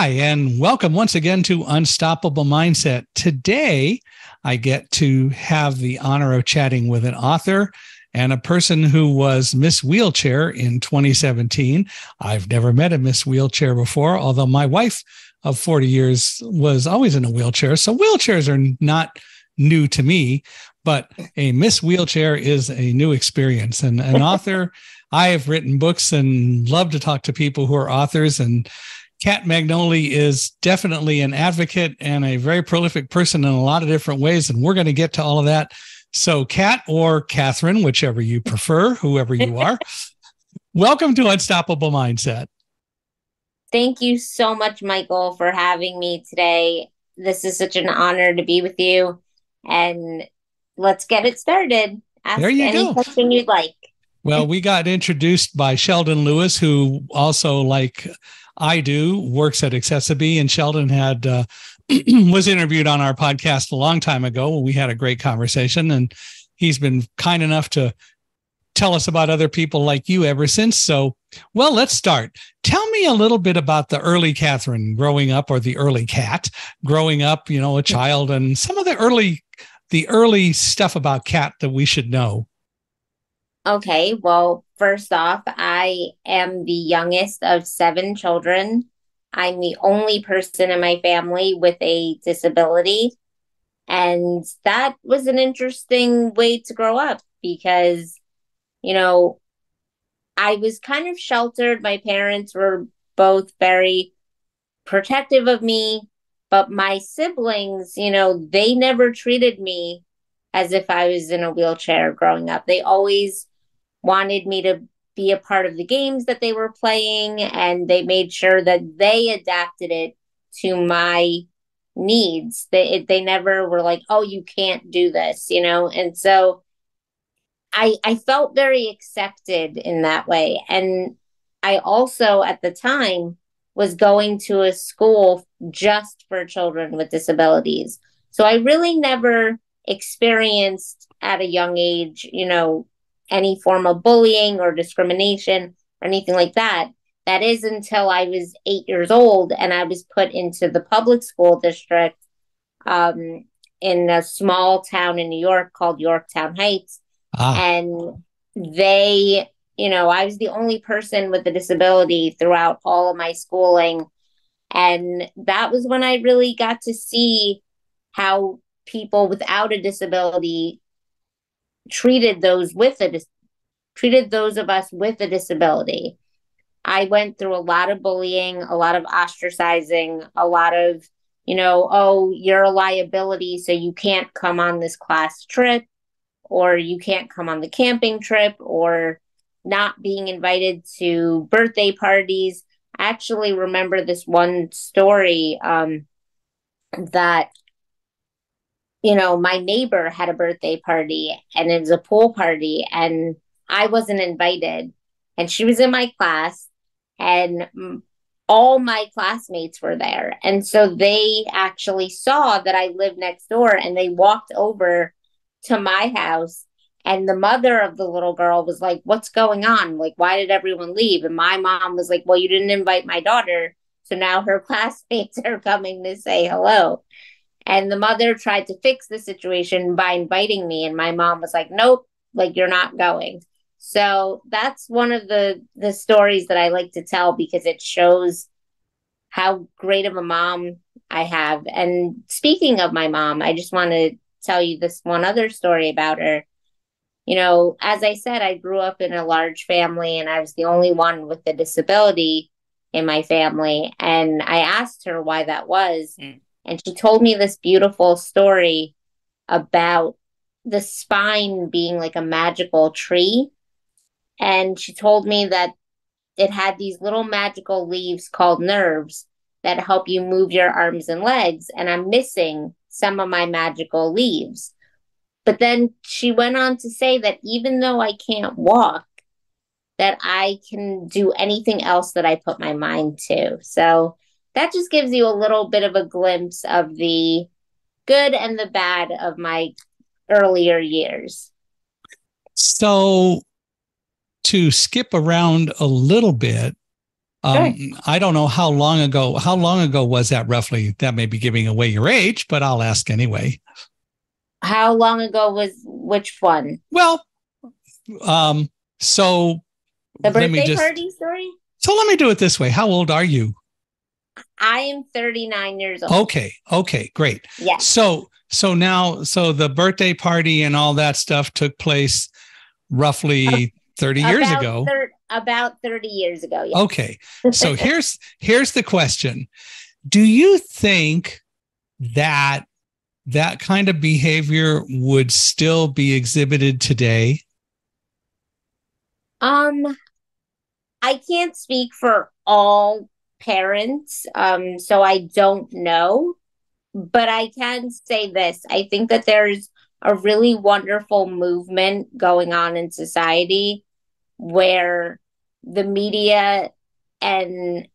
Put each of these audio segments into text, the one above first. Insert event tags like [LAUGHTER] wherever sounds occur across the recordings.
Hi, and welcome once again to Unstoppable Mindset. Today, I get to have the honor of chatting with an author and a person who was Miss Wheelchair in 2017. I've never met a Miss Wheelchair before, although my wife of 40 years was always in a wheelchair. So wheelchairs are not new to me, but a Miss Wheelchair is a new experience. And an [LAUGHS] author, I have written books and love to talk to people who are authors and Kat Magnoli is definitely an advocate and a very prolific person in a lot of different ways. And we're going to get to all of that. So, Kat or Katherine, whichever you prefer, whoever you are, [LAUGHS] welcome to Unstoppable Mindset. Thank you so much, Michael, for having me today. This is such an honor to be with you. And let's get it started. Ask there you any go. question you'd like. Well, we got introduced by Sheldon Lewis, who also, like I do, works at accessiBe, and Sheldon had uh, [CLEARS THROAT] was interviewed on our podcast a long time ago. We had a great conversation, and he's been kind enough to tell us about other people like you ever since. So, well, let's start. Tell me a little bit about the early Katherine growing up, or the early Kat growing up. You know, a child, and some of the early the early stuff about Kat that we should know. Okay, well, first off, I am the youngest of seven children. I'm the only person in my family with a disability. And that was an interesting way to grow up because, you know, I was kind of sheltered. My parents were both very protective of me, but my siblings, you know, they never treated me as if I was in a wheelchair growing up. They always wanted me to be a part of the games that they were playing and they made sure that they adapted it to my needs. They they never were like oh you can't do this you know? And so i i felt very accepted in that way. And i also at the time was going to a school just for children with disabilities. So i really never experienced at a young age you know any form of bullying or discrimination or anything like that. That is until I was eight years old and I was put into the public school district um, in a small town in New York called Yorktown Heights. Ah. And they, you know, I was the only person with a disability throughout all of my schooling. And that was when I really got to see how people without a disability treated those with a treated those of us with a disability. I went through a lot of bullying, a lot of ostracizing, a lot of, you know, oh, you're a liability, so you can't come on this class trip, or you can't come on the camping trip, or not being invited to birthday parties. I actually remember this one story um, that you know, my neighbor had a birthday party and it was a pool party and I wasn't invited. And she was in my class and all my classmates were there. And so they actually saw that I lived next door and they walked over to my house. And the mother of the little girl was like, What's going on? Like, why did everyone leave? And my mom was like, Well, you didn't invite my daughter. So now her [LAUGHS] classmates are coming to say hello. And the mother tried to fix the situation by inviting me. And my mom was like, nope, like you're not going. So that's one of the the stories that I like to tell because it shows how great of a mom I have. And speaking of my mom, I just want to tell you this one other story about her. You know, as I said, I grew up in a large family and I was the only one with a disability in my family. And I asked her why that was. Mm. And she told me this beautiful story about the spine being like a magical tree. And she told me that it had these little magical leaves called nerves that help you move your arms and legs. And I'm missing some of my magical leaves. But then she went on to say that even though I can't walk, that I can do anything else that I put my mind to. So that just gives you a little bit of a glimpse of the good and the bad of my earlier years. So, to skip around a little bit, Um, sure. I don't know how long ago. How long ago was that roughly? That may be giving away your age, but I'll ask anyway. How long ago was which one? Well, um, so the birthday just, party story. So let me do it this way. How old are you? I am 39 years old. Okay. Okay. Great. Yeah. So so now so the birthday party and all that stuff took place roughly 30 years ago. Thir- about 30 years ago. Yeah. Okay. [LAUGHS] So here's here's the question. Do you think that that kind of behavior would still be exhibited today? Um I can't speak for all parents, um, so I don't know. But I can say this I think that there's a really wonderful movement going on in society where the media and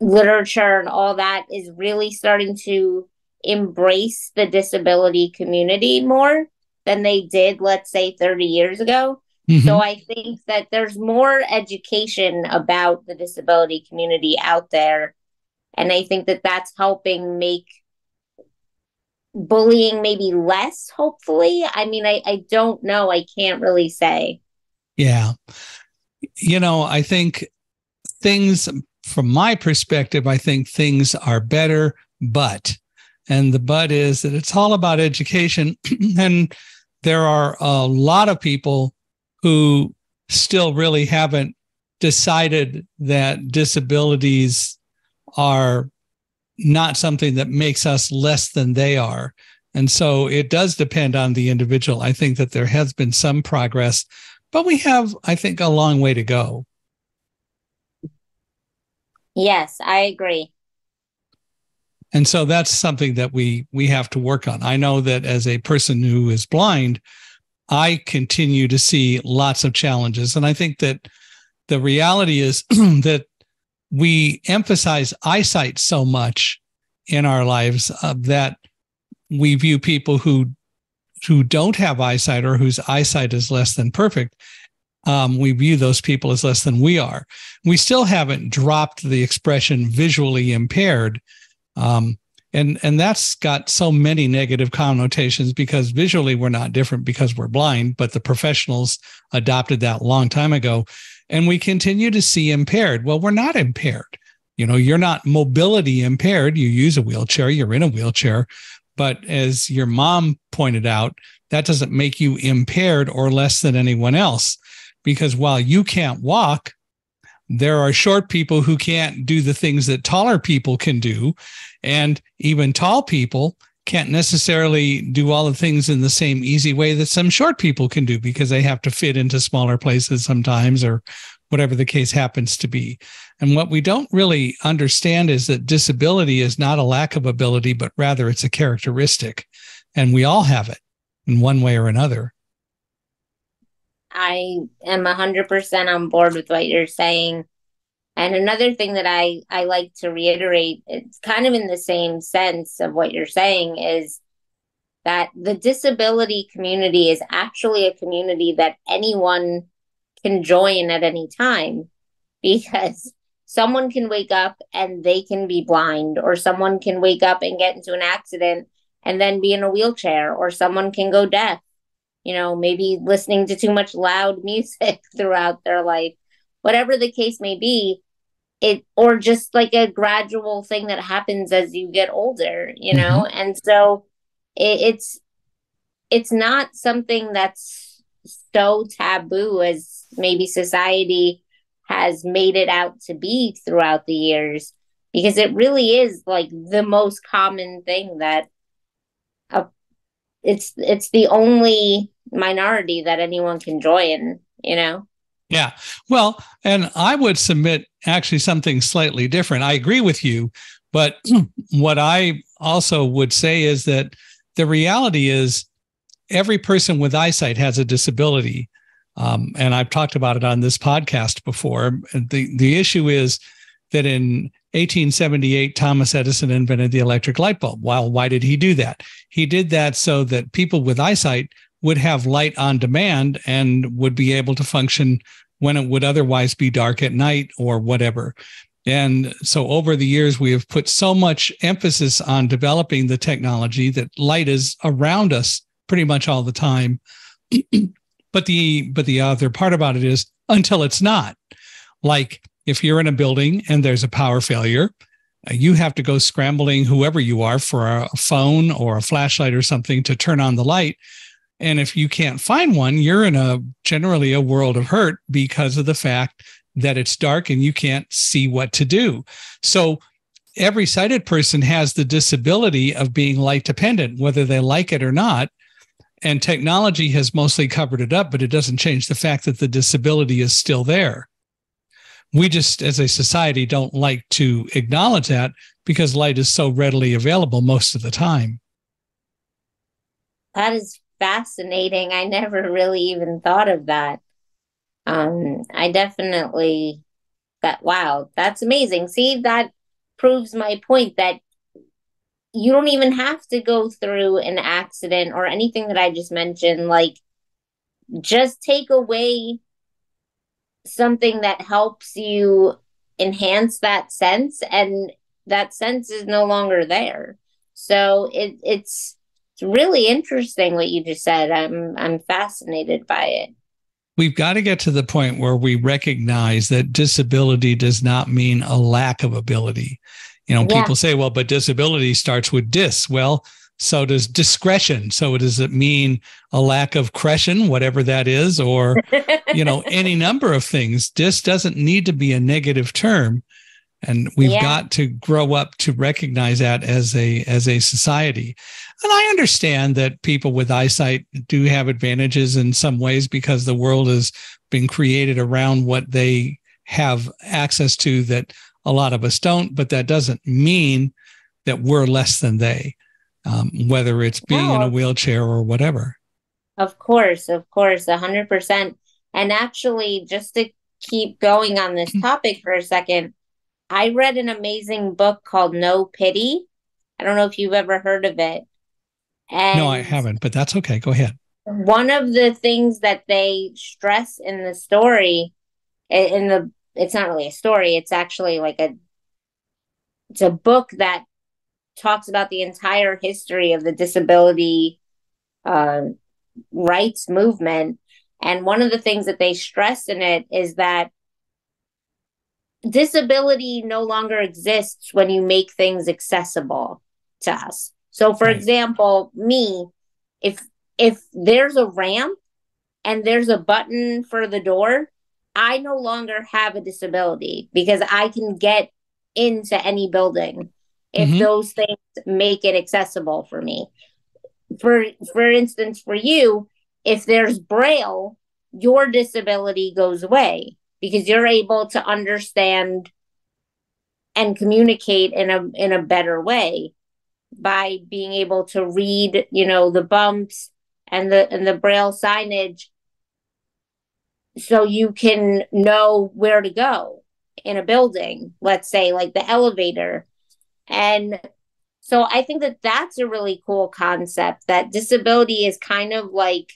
literature and all that is really starting to embrace the disability community more than they did, let's say, 30 years ago. Mm-hmm. So I think that there's more education about the disability community out there. And I think that that's helping make bullying maybe less, hopefully. I mean, I, I don't know. I can't really say. Yeah. You know, I think things, from my perspective, I think things are better, but, and the but is that it's all about education. [CLEARS THROAT] and there are a lot of people who still really haven't decided that disabilities are not something that makes us less than they are. And so it does depend on the individual. I think that there has been some progress, but we have, I think, a long way to go. Yes, I agree. And so that's something that we we have to work on. I know that as a person who is blind, I continue to see lots of challenges. And I think that the reality is [CLEARS THROAT] that we emphasize eyesight so much in our lives uh, that we view people who who don't have eyesight or whose eyesight is less than perfect um, we view those people as less than we are we still haven't dropped the expression visually impaired um, and and that's got so many negative connotations because visually we're not different because we're blind but the professionals adopted that long time ago. And we continue to see impaired. Well we're not impaired. You know you're not mobility impaired. You use a wheelchair you're in a wheelchair. But as your mom pointed out that doesn't make you impaired or less than anyone else because while you can't walk there are short people who can't do the things that taller people can do. And even tall people can't necessarily do all the things in the same easy way that some short people can do because they have to fit into smaller places sometimes or whatever the case happens to be. And what we don't really understand is that disability is not a lack of ability, but rather it's a characteristic. And we all have it in one way or another. I am 100% on board with what you're saying. And another thing that I, I like to reiterate, it's kind of in the same sense of what you're saying, is that the disability community is actually a community that anyone can join at any time [LAUGHS] because someone can wake up and they can be blind, or someone can wake up and get into an accident and then be in a wheelchair, or someone can go deaf you know, maybe listening to too much loud [LAUGHS] music throughout their life, whatever the case may be, it or just like a gradual thing that happens as you get older, you know? Mm-hmm. And so it, it's it's not something that's so taboo as maybe society has made it out to be throughout the years because it really is like the most common thing that a it's it's the only minority that anyone can join you know yeah well and i would submit actually something slightly different i agree with you but [CLEARS THROAT] what i also would say is that the reality is every person with eyesight has a disability um, and i've talked about it on this podcast before the, the issue is that in 1878, Thomas Edison invented the electric light bulb. Well, why did he do that? He did that so that people with eyesight would have light on demand and would be able to function when it would otherwise be dark at night or whatever. And so over the years, we have put so much emphasis on developing the technology that light is around us pretty much all the time. [CLEARS THROAT] but the but the other part about it is until it's not. Like if you're in a building and there's a power failure, uh, you have to go scrambling whoever you are for a phone or a flashlight or something to turn on the light and if you can't find one you're in a generally a world of hurt because of the fact that it's dark and you can't see what to do. So every sighted person has the disability of being light dependent whether they like it or not. And technology has mostly covered it up but it doesn't change the fact that the disability is still there. We just as a society don't like to acknowledge that because light is so readily available most of the time. That is fascinating. I never really even thought of that. Um i definitely that wow that's amazing. See that proves my point that you don't even have to go through an accident or anything that i just mentioned like just take away something that helps you enhance that sense and that sense is no longer there. So it, it's it's really interesting what you just said i'm i'm fascinated by it we've got to get to the point where we recognize that disability does not mean a lack of ability you know yeah. people say well but disability starts with dis well so does discretion. So does it mean a lack of cretion, whatever that is, or [LAUGHS] you know, any number of things. Dis doesn't need to be a negative term. And we've yeah. got to grow up to recognize that as a as a society. And I understand that people with eyesight do have advantages in some ways because the world has been created around what they have access to that a lot of us don't, but that doesn't mean that we're less than they um, whether it's being no. in a wheelchair or whatever. Of course, of course, a hundred percent. And actually, just to keep going on this hmm. topic for a second, I read an amazing book called No Pity. I don't know if you've ever heard of it. And no, I haven't, but that's okay. Go ahead. One of the things that they stress in the story, in the it's not really a story, it's actually like a it's a book that talks about the entire history of the disability uh, rights movement. And one of the things that they stress in it is that disability no longer exists when you make things accessible to us. So for right. example, me, if if there's a ramp and there's a button for the door, I no longer have a disability because I can get into any building if mm-hmm. those things make it accessible for me. For for instance, for you, if there's braille, your disability goes away because you're able to understand and communicate in a in a better way by being able to read, you know, the bumps and the and the braille signage so you can know where to go in a building, let's say like the elevator. And so I think that that's a really cool concept that disability is kind of like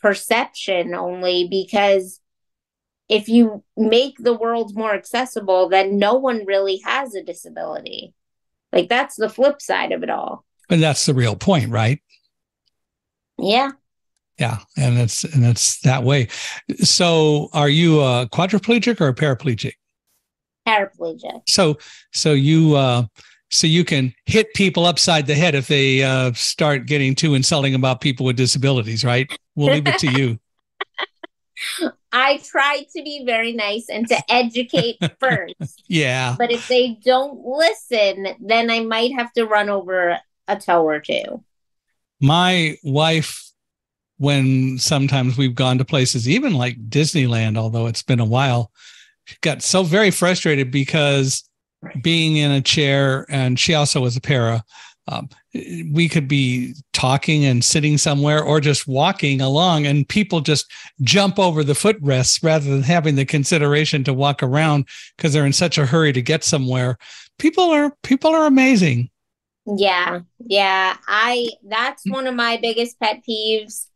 perception only because if you make the world more accessible, then no one really has a disability. Like that's the flip side of it all. And that's the real point, right? Yeah. Yeah, and it's and it's that way. So, are you a quadriplegic or a paraplegic? paraplegic. So so you uh so you can hit people upside the head if they uh start getting too insulting about people with disabilities, right? We'll leave it to you. [LAUGHS] I try to be very nice and to educate [LAUGHS] first. yeah. But if they don't listen, then I might have to run over a toe or two. My wife when sometimes we've gone to places even like Disneyland, although it's been a while, got so very frustrated because being in a chair, and she also was a para. Um, we could be talking and sitting somewhere or just walking along and people just jump over the footrests rather than having the consideration to walk around because they're in such a hurry to get somewhere. People are people are amazing. Yeah yeah. I that's one of my biggest pet peeves.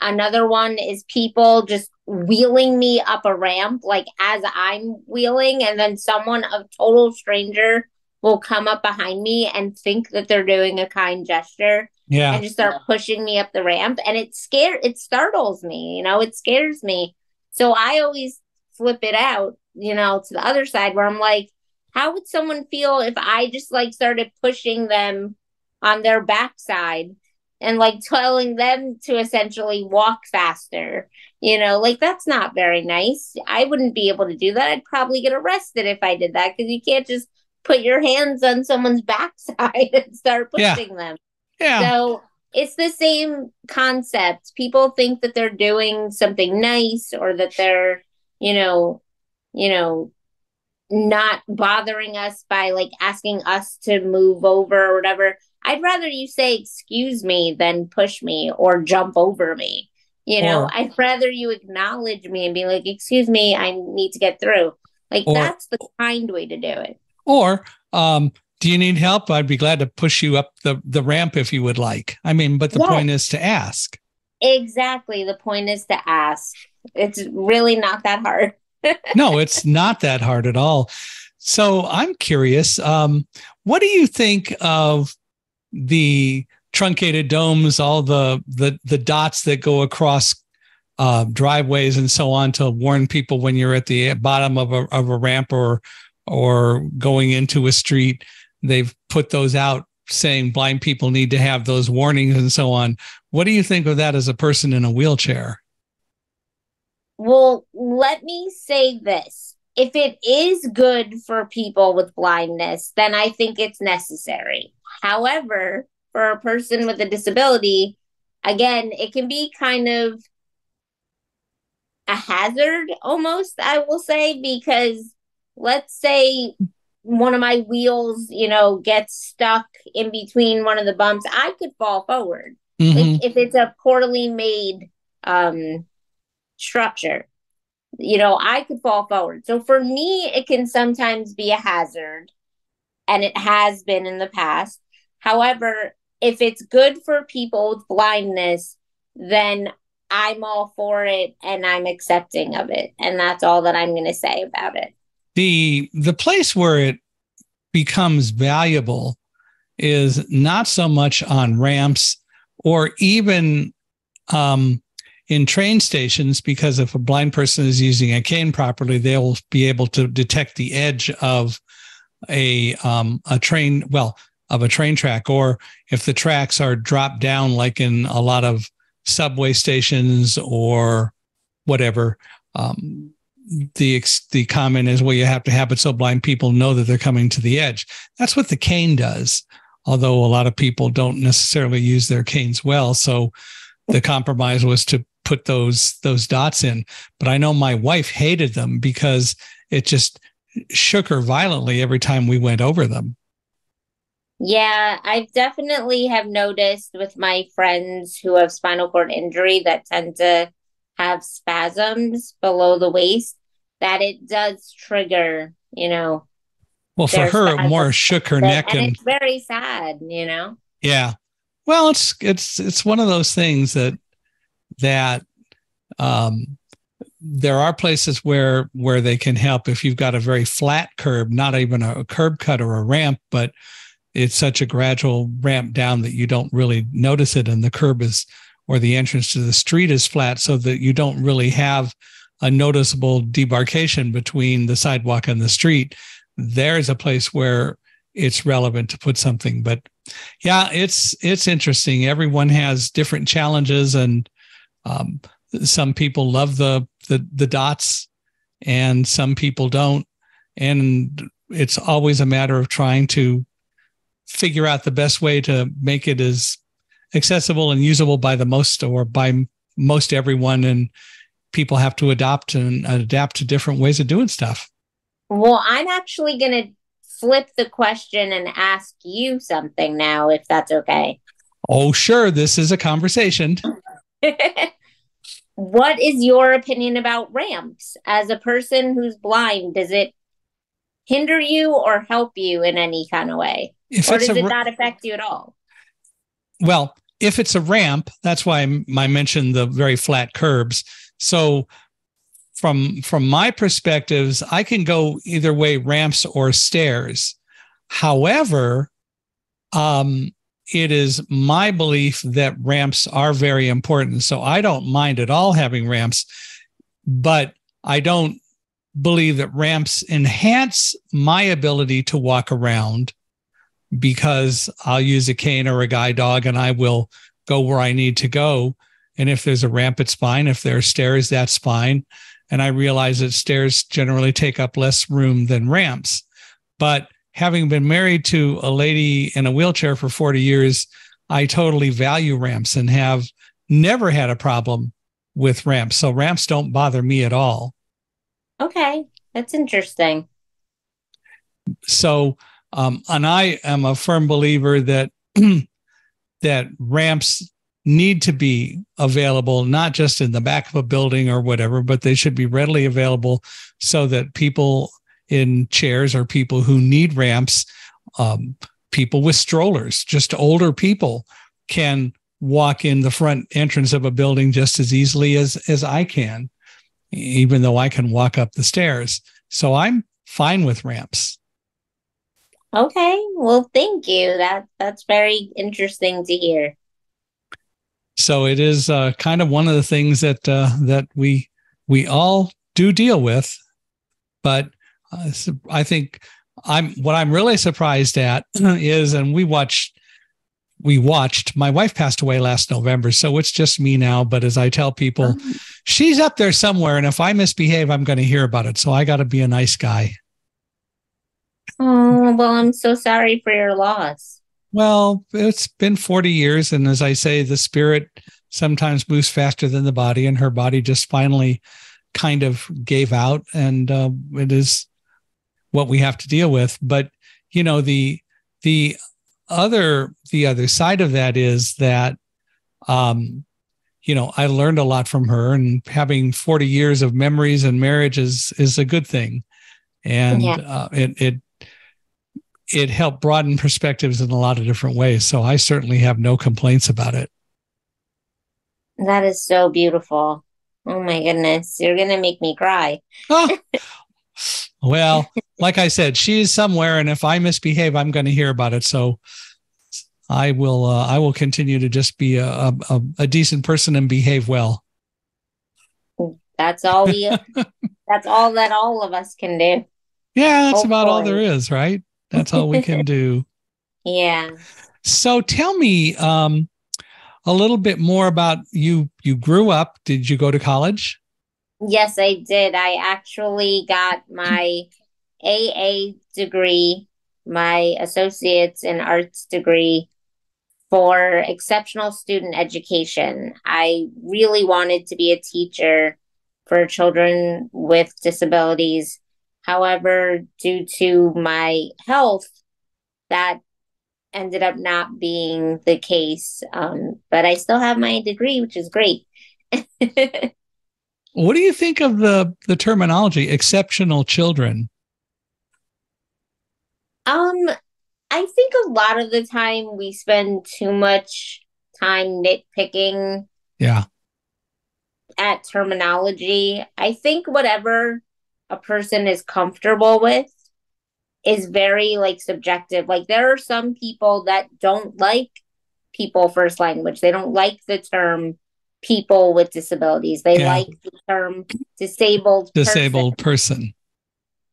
Another one is people just wheeling me up a ramp, like as I'm wheeling, and then someone, a total stranger, will come up behind me and think that they're doing a kind gesture. Yeah. And just start pushing me up the ramp. And it scare it startles me, you know, it scares me. So I always flip it out, you know, to the other side where I'm like, how would someone feel if I just like started pushing them on their backside and like telling them to essentially walk faster? You know, like that's not very nice. I wouldn't be able to do that. I'd probably get arrested if I did that because you can't just put your hands on someone's backside [LAUGHS] and start pushing yeah. them. Yeah. So it's the same concept. People think that they're doing something nice or that they're, you know, you know, not bothering us by like asking us to move over or whatever. I'd rather you say excuse me than push me or jump over me. You know, or, I'd rather you acknowledge me and be like, "Excuse me, I need to get through." Like or, that's the kind way to do it. Or um do you need help? I'd be glad to push you up the, the ramp if you would like. I mean, but the yes. point is to ask. Exactly. The point is to ask. It's really not that hard. [LAUGHS] no, it's not that hard at all. So I'm curious, um, what do you think of the truncated domes, all the the the dots that go across uh, driveways and so on to warn people when you're at the bottom of a of a ramp or or going into a street? They've put those out saying blind people need to have those warnings and so on. What do you think of that as a person in a wheelchair? Well, let me say this. If it is good for people with blindness, then I think it's necessary. However, for a person with a disability, again, it can be kind of a hazard almost, I will say, because let's say one of my wheels, you know, gets stuck in between one of the bumps, I could fall forward. Mm-hmm. Like if it's a poorly made um structure. You know, I could fall forward. So for me, it can sometimes be a hazard, and it has been in the past. However, if it's good for people with blindness, then I'm all for it and I'm accepting of it. And that's all that I'm going to say about it. The the place where it becomes valuable is not so much on ramps or even um, in train stations because if a blind person is using a cane properly, they will be able to detect the edge of a um, a train, well, of a train track, or if the tracks are dropped down, like in a lot of subway stations or whatever. Um, the the comment is, well, you have to have it so blind people know that they're coming to the edge. That's what the cane does. Although a lot of people don't necessarily use their canes well, so the compromise was to put those those dots in. But I know my wife hated them because it just shook her violently every time we went over them. Yeah, I definitely have noticed with my friends who have spinal cord injury that tend to have spasms below the waist that it does trigger, you know. Well, for her, it more shook her neck, and, and it's very sad, you know. Yeah, well, it's it's it's one of those things that that um, there are places where where they can help if you've got a very flat curb, not even a curb cut or a ramp, but it's such a gradual ramp down that you don't really notice it, and the curb is or the entrance to the street is flat, so that you don't really have a noticeable debarkation between the sidewalk and the street. There's a place where it's relevant to put something, but yeah, it's it's interesting. Everyone has different challenges and um, some people love the, the the dots, and some people don't. And it's always a matter of trying to figure out the best way to make it as accessible and usable by the most or by most everyone. And people have to adopt and adapt to different ways of doing stuff. Well, I'm actually going to flip the question and ask you something now, if that's okay. Oh, sure. This is a conversation. [LAUGHS] what is your opinion about ramps as a person who's blind? Does it hinder you or help you in any kind of way? If or does it not affect you at all? Well, if it's a ramp, that's why I mentioned the very flat curbs. So from from my perspectives, I can go either way, ramps or stairs. However, um, it is my belief that ramps are very important. So I don't mind at all having ramps, but I don't believe that ramps enhance my ability to walk around because I'll use a cane or a guide dog and I will go where I need to go. And if there's a ramp, it's fine. If there are stairs, that's fine. And I realize that stairs generally take up less room than ramps. But having been married to a lady in a wheelchair for 40 years, I totally value ramps and have never had a problem with ramps. So ramps don't bother me at all. Okay, that's interesting. So, um, and I am a firm believer that [CLEARS THROAT] that ramps need to be available, not just in the back of a building or whatever, but they should be readily available so that people in chairs or people who need ramps, um, people with strollers, just older people can walk in the front entrance of a building just as easily as as I can, even though I can walk up the stairs. So I'm fine with ramps. Okay, well, thank you. That that's very interesting to hear. So it is uh, kind of one of the things that uh, that we we all do deal with, but uh, I think I'm what I'm really surprised at [CLEARS THROAT] is, and we watched we watched. My wife passed away last November, so it's just me now. But as I tell people, oh. she's up there somewhere, and if I misbehave, I'm going to hear about it. So I got to be a nice guy. Oh, well, I'm so sorry for your loss. Well, it's been 40 years. And as I say, the spirit sometimes moves faster than the body, and her body just finally kind of gave out. And uh, it is what we have to deal with. But, you know, the, the, other the other side of that is that um you know i learned a lot from her and having 40 years of memories and marriage is is a good thing and yeah. uh, it it it helped broaden perspectives in a lot of different ways. So I certainly have no complaints about it. That is so beautiful. Oh my goodness. You're going to make me cry. oh. [LAUGHS] Well, like I said, she is somewhere. And if I misbehave, I'm going to hear about it. So I will, uh, I will continue to just be a, a, a decent person and behave well. That's all we, [LAUGHS] that's all that all of us can do. Yeah, that's Hopefully. about all there is, right? That's all we can do. [LAUGHS] Yeah. So tell me um, a little bit more about you. You grew up. Did you go to college? Yes, I did. I actually got my AA degree, my associate's in arts degree for exceptional student education. I really wanted to be a teacher for children with disabilities However, due to my health, that ended up not being the case. Um, but I still have my degree, which is great. [LAUGHS] what do you think of the the terminology exceptional children? Um, I think a lot of the time we spend too much time nitpicking. Yeah. At terminology. I think whatever a person is comfortable with is very like subjective. Like there are some people that don't like people first language. They don't like the term people with disabilities. They yeah. like the term disabled disabled person. person.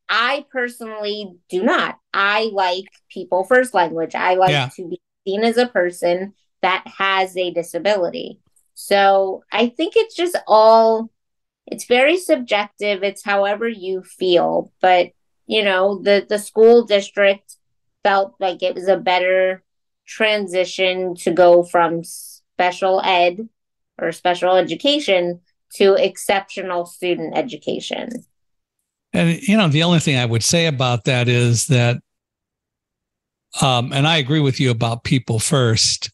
I personally do not. I like people first language. I like yeah. to be seen as a person that has a disability. So I think it's just all it's very subjective. It's however you feel, but you know, the the school district felt like it was a better transition to go from special ed or special education to exceptional student education. And you know, the only thing I would say about that is that um, and I agree with you about people first,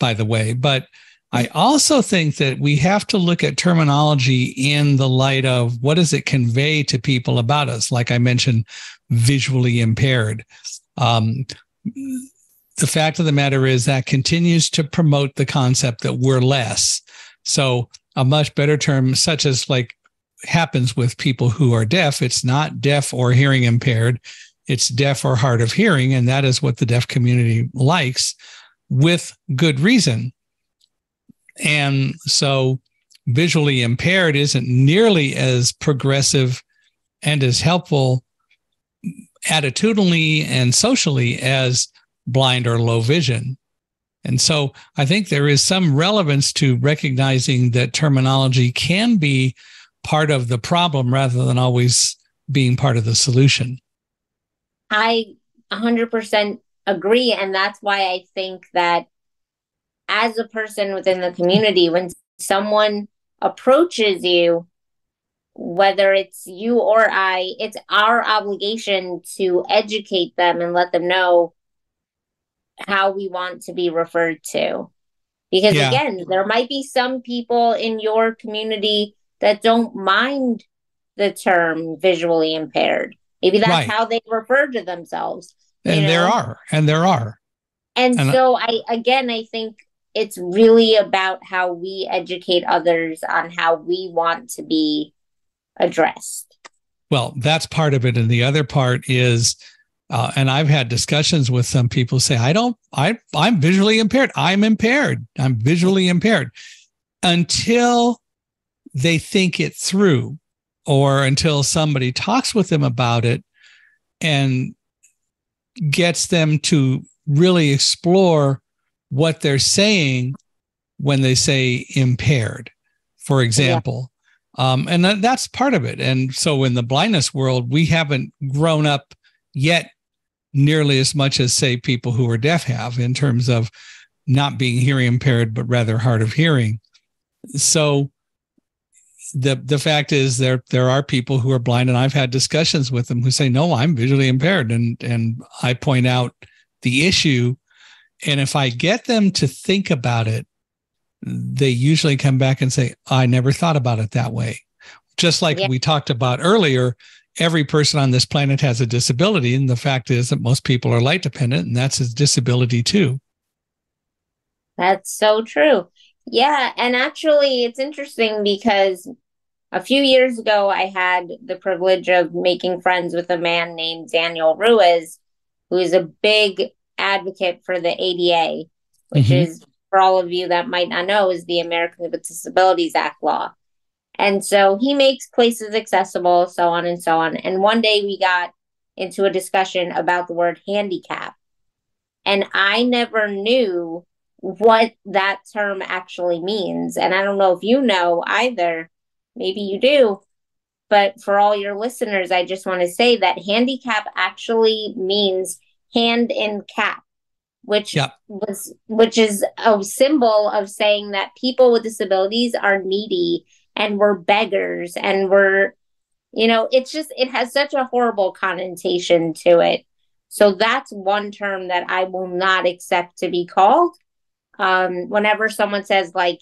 by the way, but I also think that we have to look at terminology in the light of what does it convey to people about us? Like I mentioned, visually impaired. Um, the fact of the matter is that continues to promote the concept that we're less. So a much better term, such as like happens with people who are deaf. It's not deaf or hearing impaired, it's deaf or hard of hearing. And that is what the deaf community likes with good reason. And so visually impaired isn't nearly as progressive and as helpful attitudinally and socially as blind or low vision. And so I think there is some relevance to recognizing that terminology can be part of the problem rather than always being part of the solution. I 100% agree. And that's why I think that as a person within the community, when someone approaches you, whether it's you or I, it's our obligation to educate them and let them know how we want to be referred to. Because yeah. again, there might be some people in your community that don't mind the term visually impaired. Maybe that's right. how they refer to themselves. And know? there are, and there are. And, and so I again I think it's really about how we educate others on how we want to be addressed. Well, that's part of it. And the other part is uh, and I've had discussions with some people say, I don't, I, I'm visually impaired. I'm impaired. I'm visually impaired until they think it through or until somebody talks with them about it and gets them to really explore what they're saying when they say impaired, for example. Yeah. Um, and that's part of it. And so in the blindness world, we haven't grown up yet nearly as much as say people who are deaf have in terms of not being hearing impaired but rather hard of hearing so the the fact is there there are people who are blind and I've had discussions with them who say no I'm visually impaired and and I point out the issue and if I get them to think about it they usually come back and say I never thought about it that way just like yeah. we talked about earlier every person on this planet has a disability. And the fact is that most people are light dependent, and that's a disability too. That's so true. Yeah. And actually, it's interesting because a few years ago, I had the privilege of making friends with a man named Daniel Ruiz, who is a big advocate for the ADA, which mm-hmm. is, for all of you that might not know, is the American with Disabilities Act law. And so he makes places accessible, so on and so on. And one day we got into a discussion about the word handicap. And I never knew what that term actually means. And I don't know if you know either. Maybe you do. But for all your listeners, I just want to say that handicap actually means hand in cap, which yeah. was which is a symbol of saying that people with disabilities are needy and we're beggars and we're you know it's just it has such a horrible connotation to it so that's one term that i will not accept to be called um whenever someone says like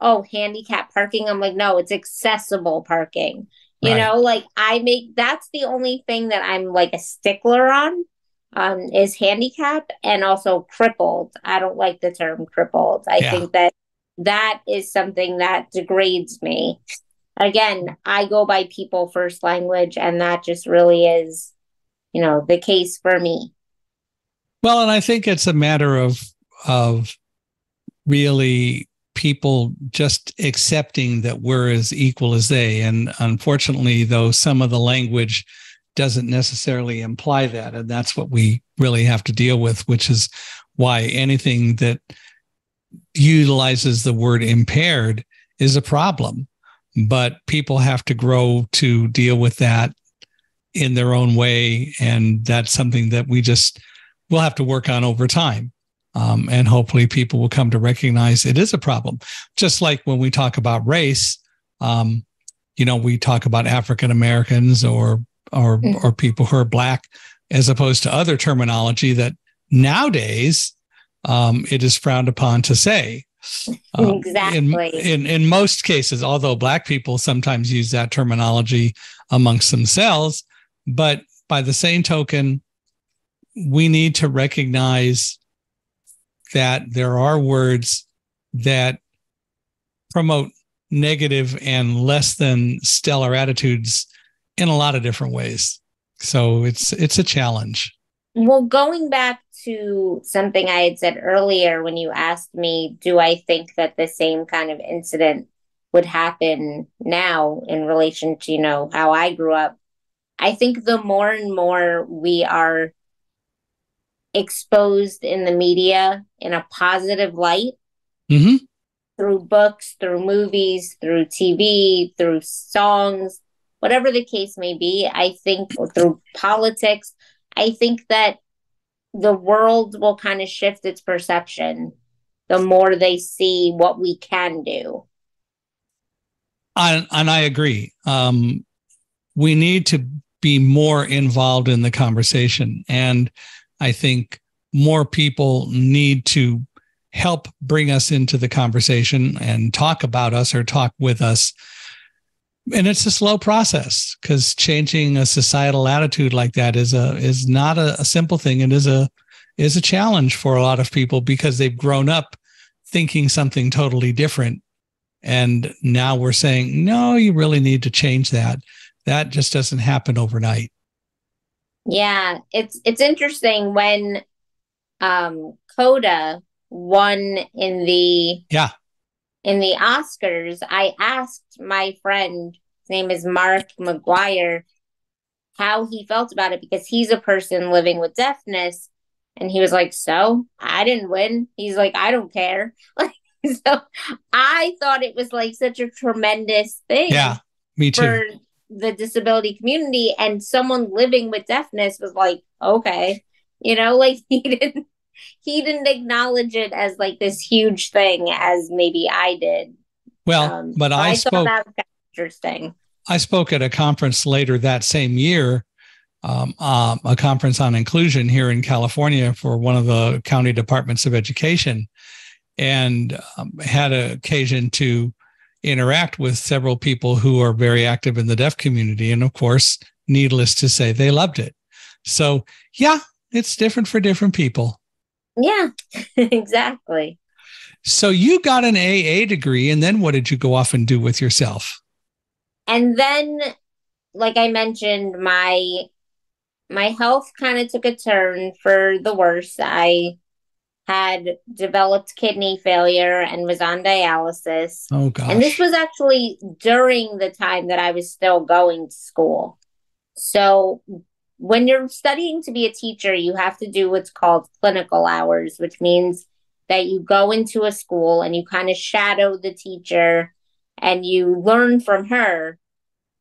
oh handicap parking i'm like no it's accessible parking you right. know like i make that's the only thing that i'm like a stickler on um is handicapped and also crippled i don't like the term crippled i yeah. think that that is something that degrades me. Again, I go by people first language, and that just really is, you know, the case for me. Well, and I think it's a matter of of really people just accepting that we're as equal as they. And unfortunately, though, some of the language doesn't necessarily imply that. And that's what we really have to deal with, which is why anything that utilizes the word impaired is a problem. But people have to grow to deal with that in their own way. And that's something that we just will have to work on over time. Um, and hopefully people will come to recognize it is a problem. Just like when we talk about race, um, you know, we talk about African Americans or or mm. or people who are black, as opposed to other terminology that nowadays um, it is frowned upon to say. Um, exactly. In, in, in most cases, although Black people sometimes use that terminology amongst themselves, but by the same token, we need to recognize that there are words that promote negative and less than stellar attitudes in a lot of different ways. So it's it's a challenge. Well, going back to something I had said earlier when you asked me, do I think that the same kind of incident would happen now in relation to, you know, how I grew up? I think the more and more we are exposed in the media in a positive light mm-hmm. through books, through movies, through TV, through songs, whatever the case may be, I think through politics, I think that the world will kind of shift its perception the more they see what we can do. And I agree. Um, we need to be more involved in the conversation. And I think more people need to help bring us into the conversation and talk about us or talk with us and it's a slow process because changing a societal attitude like that is a is not a, a, simple thing. It is a is a challenge for a lot of people because they've grown up thinking something totally different. And now we're saying no you really need to change that. That just doesn't happen overnight. Yeah it's it's interesting when um coda won in the yeah in the Oscars, I asked my friend, his name is Mark McGuire, how he felt about it because he's a person living with deafness. And he was like, So I didn't win. He's like, I don't care. [LAUGHS] Like, so I thought it was like such a tremendous thing. Yeah, me too. For the disability community. And someone living with deafness was like, Okay. You know, [LAUGHS] like he didn't he didn't acknowledge it as like this huge thing as maybe I did. Well, um, but I, I spoke interesting. I spoke at a conference later that same year, um, um, a conference on inclusion here in California for one of the county departments of education, and um, had an occasion to interact with several people who are very active in the deaf community. And of course, needless to say, they loved it. So, yeah, it's different for different people. Yeah, [LAUGHS] exactly. So you got an AA degree, and then what did you go off and do with yourself? And then, like I mentioned, my my health kind of took a turn for the worse. I had developed kidney failure and was on dialysis. Oh gosh. And this was actually during the time that I was still going to school. So when you're studying to be a teacher, you have to do what's called clinical hours, which means that you go into a school and you kind of shadow the teacher and you learn from her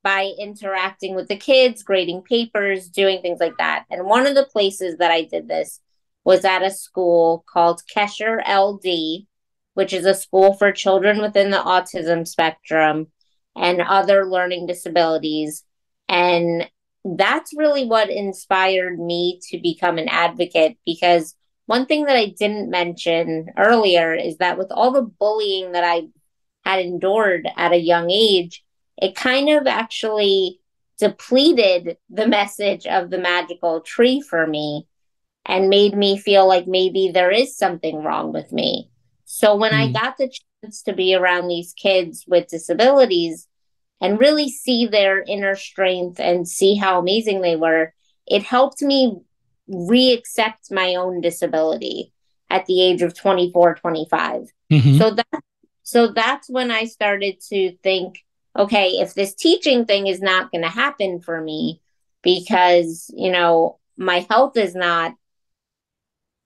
by interacting with the kids, grading papers, doing things like that. And one of the places that I did this was at a school called Kesher LD, which is a school for children within the autism spectrum and other learning disabilities. And that's really what inspired me to become an advocate because one thing that I didn't mention earlier is that with all the bullying that I had endured at a young age, it kind of actually depleted the message of the magical tree for me and made me feel like maybe there is something wrong with me. So when mm. I hmm. got the chance to be around these kids with disabilities, and really see their inner strength and see how amazing they were, it helped me re-accept my own disability at the age of 24 25 mm-hmm. so that so that's when i started to think okay if this teaching thing is not going to happen for me because you know my health is not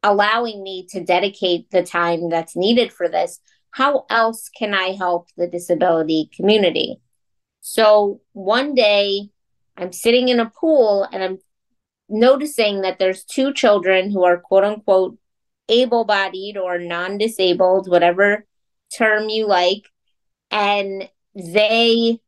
allowing me to dedicate the time that's needed for this how else can i help the disability community so one day I'm sitting in a pool and I'm noticing that there's two children who are quote unquote able bodied or non disabled, whatever term you like. And they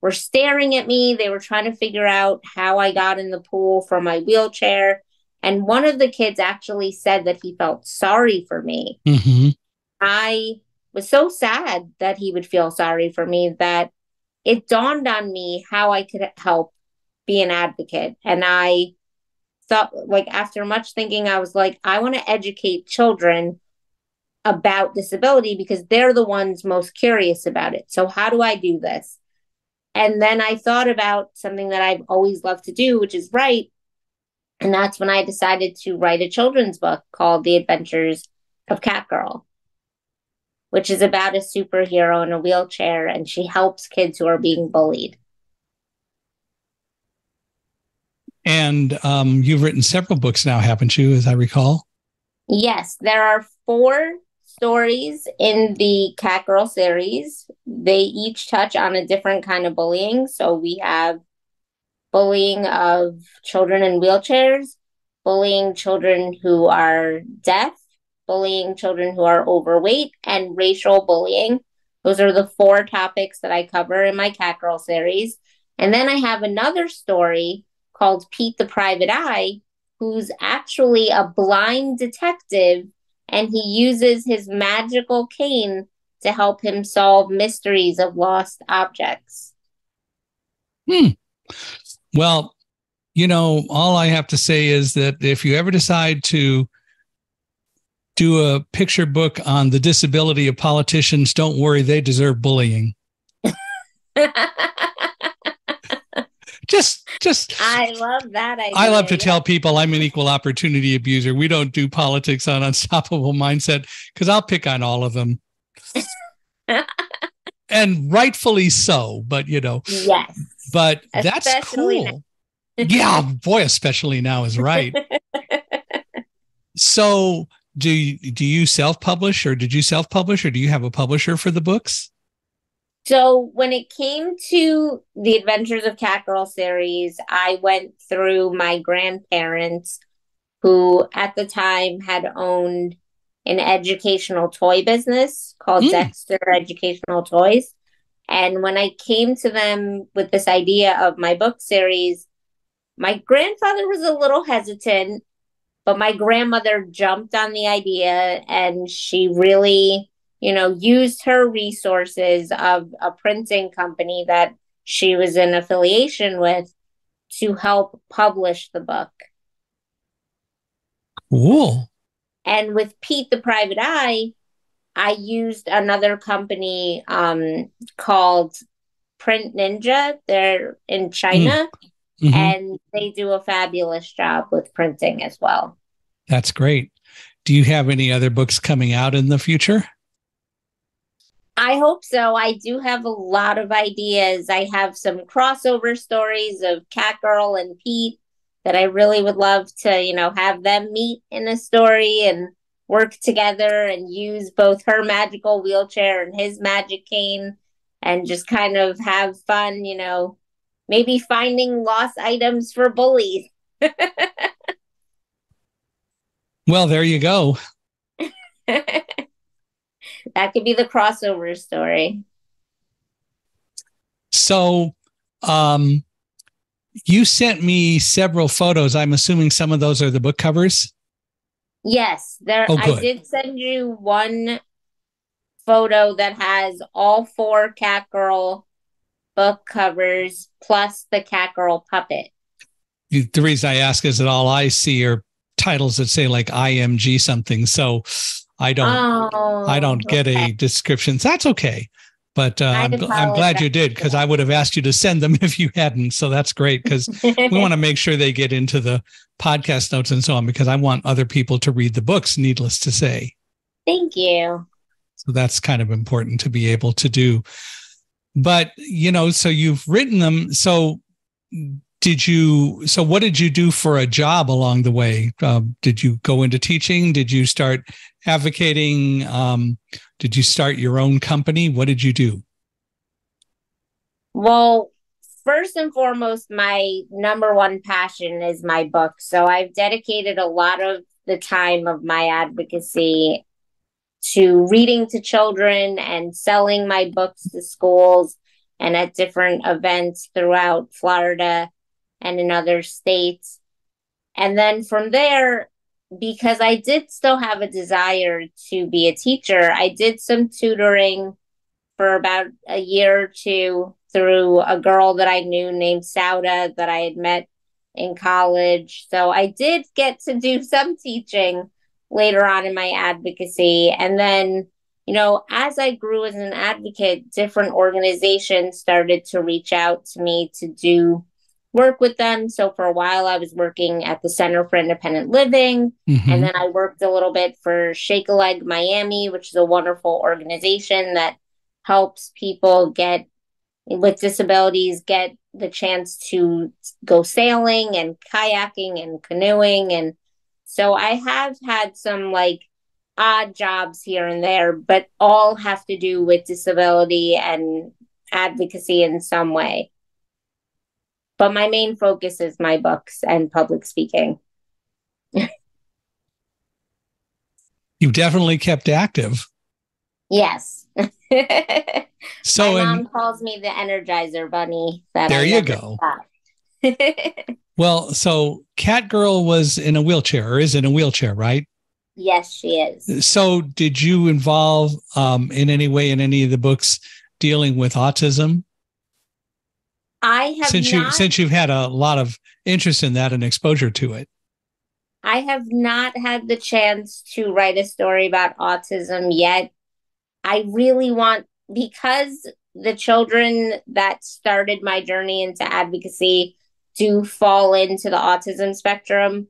were staring at me. They were trying to figure out how I got in the pool from my wheelchair. And one of the kids actually said that he felt sorry for me. Mm-hmm. I was so sad that he would feel sorry for me that it dawned on me how I could help be an advocate. And I thought, like, after much thinking, I was like, I want to educate children about disability because they're the ones most curious about it. So, how do I do this? And then I thought about something that I've always loved to do, which is write. And that's when I decided to write a children's book called The Adventures of KatGirl, which is about a superhero in a wheelchair and she helps kids who are being bullied. And um, you've written several books now, haven't you, as I recall? Yes, there are four stories in the KatGirl series. They each touch on a different kind of bullying. So we have bullying of children in wheelchairs, bullying children who are deaf, bullying children who are overweight, and racial bullying. Those are the four topics that I cover in my KatGirl series. And then I have another story called Pete the Private Eye, who's actually a blind detective and he uses his magical cane to help him solve mysteries of lost objects. Hmm. Well, you know, all I have to say is that if you ever decide to do a picture book on the disability of politicians, don't worry, they deserve bullying. [LAUGHS] just just I love that idea. I love to tell people I'm an equal opportunity abuser. We don't do politics on unstoppable mindset because I'll pick on all of them. [LAUGHS] and rightfully so, but you know. Yes. But that's cool. yeah, boy, especially now is right. [LAUGHS] so do you, do you self-publish or did you self-publish or do you have a publisher for the books? So when it came to the Adventures of KatGirl series, I went through my grandparents who at the time had owned an educational toy business called mm. Dexter Educational Toys. And when I came to them with this idea of my book series, my grandfather was a little hesitant, but my grandmother jumped on the idea and she really you know, used her resources of a printing company that she was in affiliation with to help publish the book. Cool. And with Pete the Private Eye, I used another company um, called PrintNinja. They're in China mm. Mm-hmm. and they do a fabulous job with printing as well. That's great. Do you have any other books coming out in the future? I hope so. I do have a lot of ideas. I have some crossover stories of KatGirl and Pete that I really would love to, you know, have them meet in a story and work together and use both her magical wheelchair and his magic cane and just kind of have fun, you know, maybe finding lost items for bullies. [LAUGHS] well, there you go. that could be the crossover story. So, um, you sent me several photos. I'm assuming some of those are the book covers. Yes, there. Oh, I did send you one photo that has all four KatGirl book covers plus the KatGirl puppet. The reason I ask is that all I see are titles that say like IMG something. So I don't oh, I don't get okay. a description. That's okay. But uh, I'm, I'm glad you did because I would have asked you to send them [LAUGHS] if you hadn't. So that's great because [LAUGHS] we want to make sure they get into the podcast notes and so on because I want other people to read the books, needless to say. Thank you. So that's kind of important to be able to do. But, you know, so you've written them. So did you so what did you do for a job along the way? Um, did you go into teaching? Did you start advocating? Um, did you start your own company? What did you do? Well first and foremost my number one passion is my book. So i've dedicated a lot of the time of my advocacy to reading to children and selling my books to schools and at different events throughout florida and in other states. And then from there, because I did still have a desire to be a teacher, I did some tutoring for about a year or two through a girl that I knew named Sauda that I had met in college. So I did get to do [LAUGHS] some teaching, later on in my advocacy. And then, you know, as I grew as an advocate, different organizations started to reach out to me to do work with them. So for a while, I was working at the Center for Independent Living. Mm-hmm. And then I worked a little bit for Shake a Leg Miami, which is a wonderful organization that helps people get with disabilities get the chance to go sailing and kayaking and canoeing. And so I have had some like odd jobs here and there, but all have to do with disability and advocacy in some way but my main focus is my books and public speaking. [LAUGHS] You've definitely kept active. Yes. [LAUGHS] so my mom and, calls me the Energizer Bunny. That there I you go. [LAUGHS] well, so KatGirl was in a wheelchair, or is in a wheelchair, right? Yes, she is. So, did you involve um, in any way in any of the books dealing with autism? I have since not, you since you've had a lot of interest in that and exposure to it. I have not had the chance to write a story about autism yet. I really want because the children that started my journey into advocacy do fall into the autism spectrum.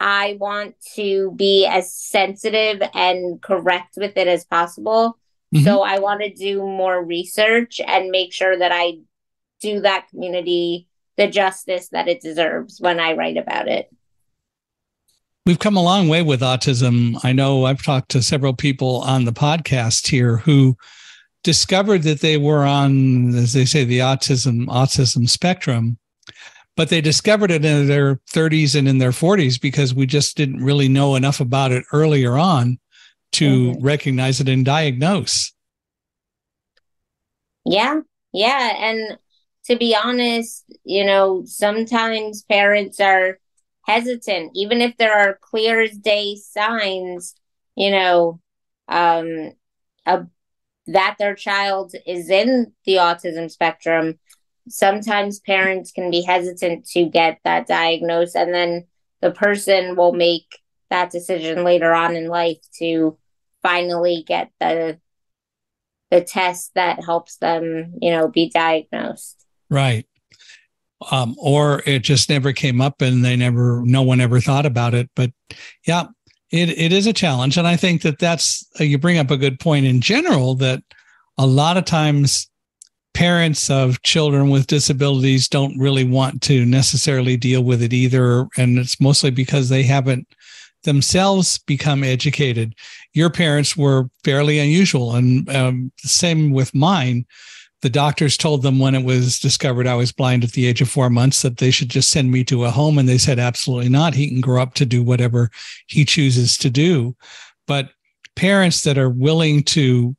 I want to be as sensitive and correct with it as possible. Mm-hmm. So I want to do more research and make sure that I do that community the justice that it deserves when I write about it. We've come a long way with autism. I know I've talked to several people on the podcast here who discovered that they were on, as they say, the autism autism spectrum, but they discovered it in their 30s and in their 40s because we just didn't really know enough about it earlier on to mm-hmm. recognize it and diagnose. Yeah, yeah, and to be honest, you know, sometimes parents are hesitant, even if there are clear as day signs, you know, um, a, that their child is in the autism spectrum. Sometimes parents can be hesitant to get that diagnosed, and then the person will make that decision later on in life to finally get the the test that helps them, you know, be diagnosed. Right. Um, or it just never came up and they never, no one ever thought about it. But yeah, it, it is a challenge. And I think that that's, you bring up a good point in general that a lot of times parents of children with disabilities don't really want to necessarily deal with it either. And it's mostly because they haven't themselves become educated. Your parents were fairly unusual, and um, same with mine the doctors told them when it was discovered I was blind at the age of four months that they should just send me to a home. And they said, absolutely not. He can grow up to do whatever he chooses to do. But parents that are willing to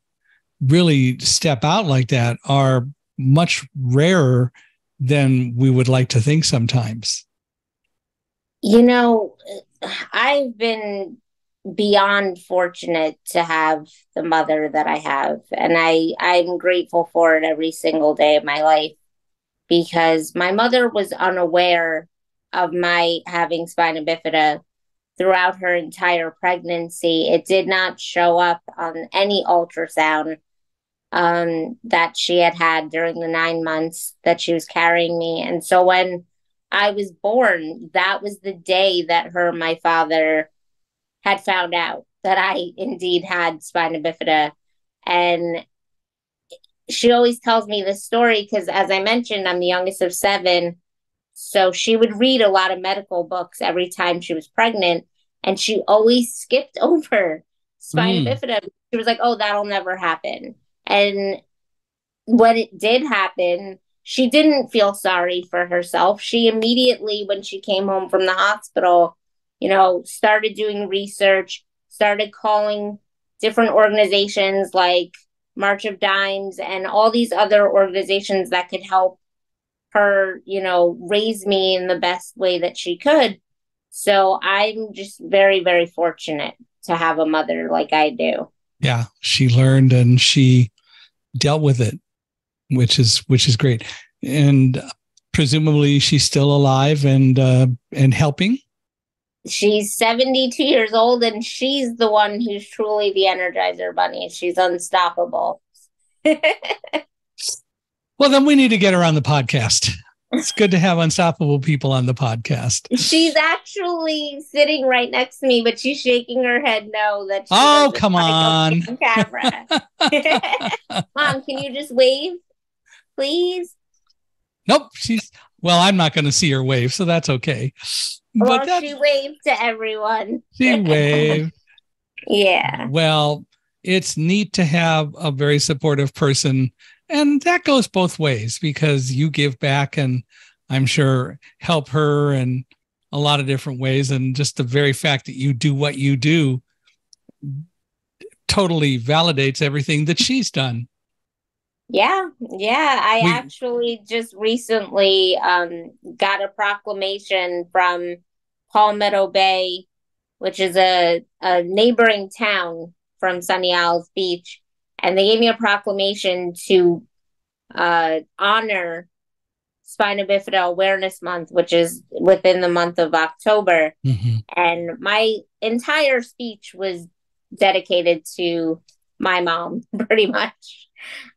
really step out like that are much rarer than we would like to think sometimes. You know, I've been beyond fortunate to have the mother that I have and I I'm grateful for it every single day of my life because my mother was unaware of my having spina bifida throughout her entire pregnancy it did not show up on any ultrasound um, that she had had during the 9 months that she was carrying me and so when I was born that was the day that her my father had found out that I indeed had spina bifida. And she always tells me this story because, as I mentioned, I'm the youngest of seven. So she would read a lot of medical books every time she was pregnant. And she always skipped [LAUGHS] over spina mm. bifida. She was like, oh, that'll never happen. And when it did happen, she didn't feel sorry for herself. She immediately, when she came home from the hospital, you know, started doing research, started calling different organizations like March of Dimes and all these other organizations that could help her, you know, raise me in the best way that she could. So I'm just very, very fortunate to have a mother like I do. Yeah, she learned and she dealt with it, which is which is great. And presumably she's still alive and uh, and helping. she's 72 years old and she's the one who's truly the energizer bunny. She's unstoppable. [LAUGHS] well, then we need to get her on the podcast. It's good to have unstoppable people on the podcast. She's actually sitting right next to me, but she's shaking her head no. That oh, come on, camera. [LAUGHS] Mom, can you just wave, please? Nope, she's well. I'm not going to see her wave, so that's okay. Well, but she waved to everyone. She waved. [LAUGHS] yeah. Well, it's neat to have a very supportive person and that goes both ways because you give back and i'm sure help her in a lot of different ways. And just the very fact that you do what you do totally validates everything that she's done. Yeah yeah. I we, actually just recently um, got a proclamation from palmetto bay which is a, a neighboring town from sunny isles beach and they gave me a proclamation to uh, honor Spina Bifida Awareness Month, which is within the month of October. Mm-hmm. And my entire speech was dedicated to my mom, [LAUGHS] pretty much.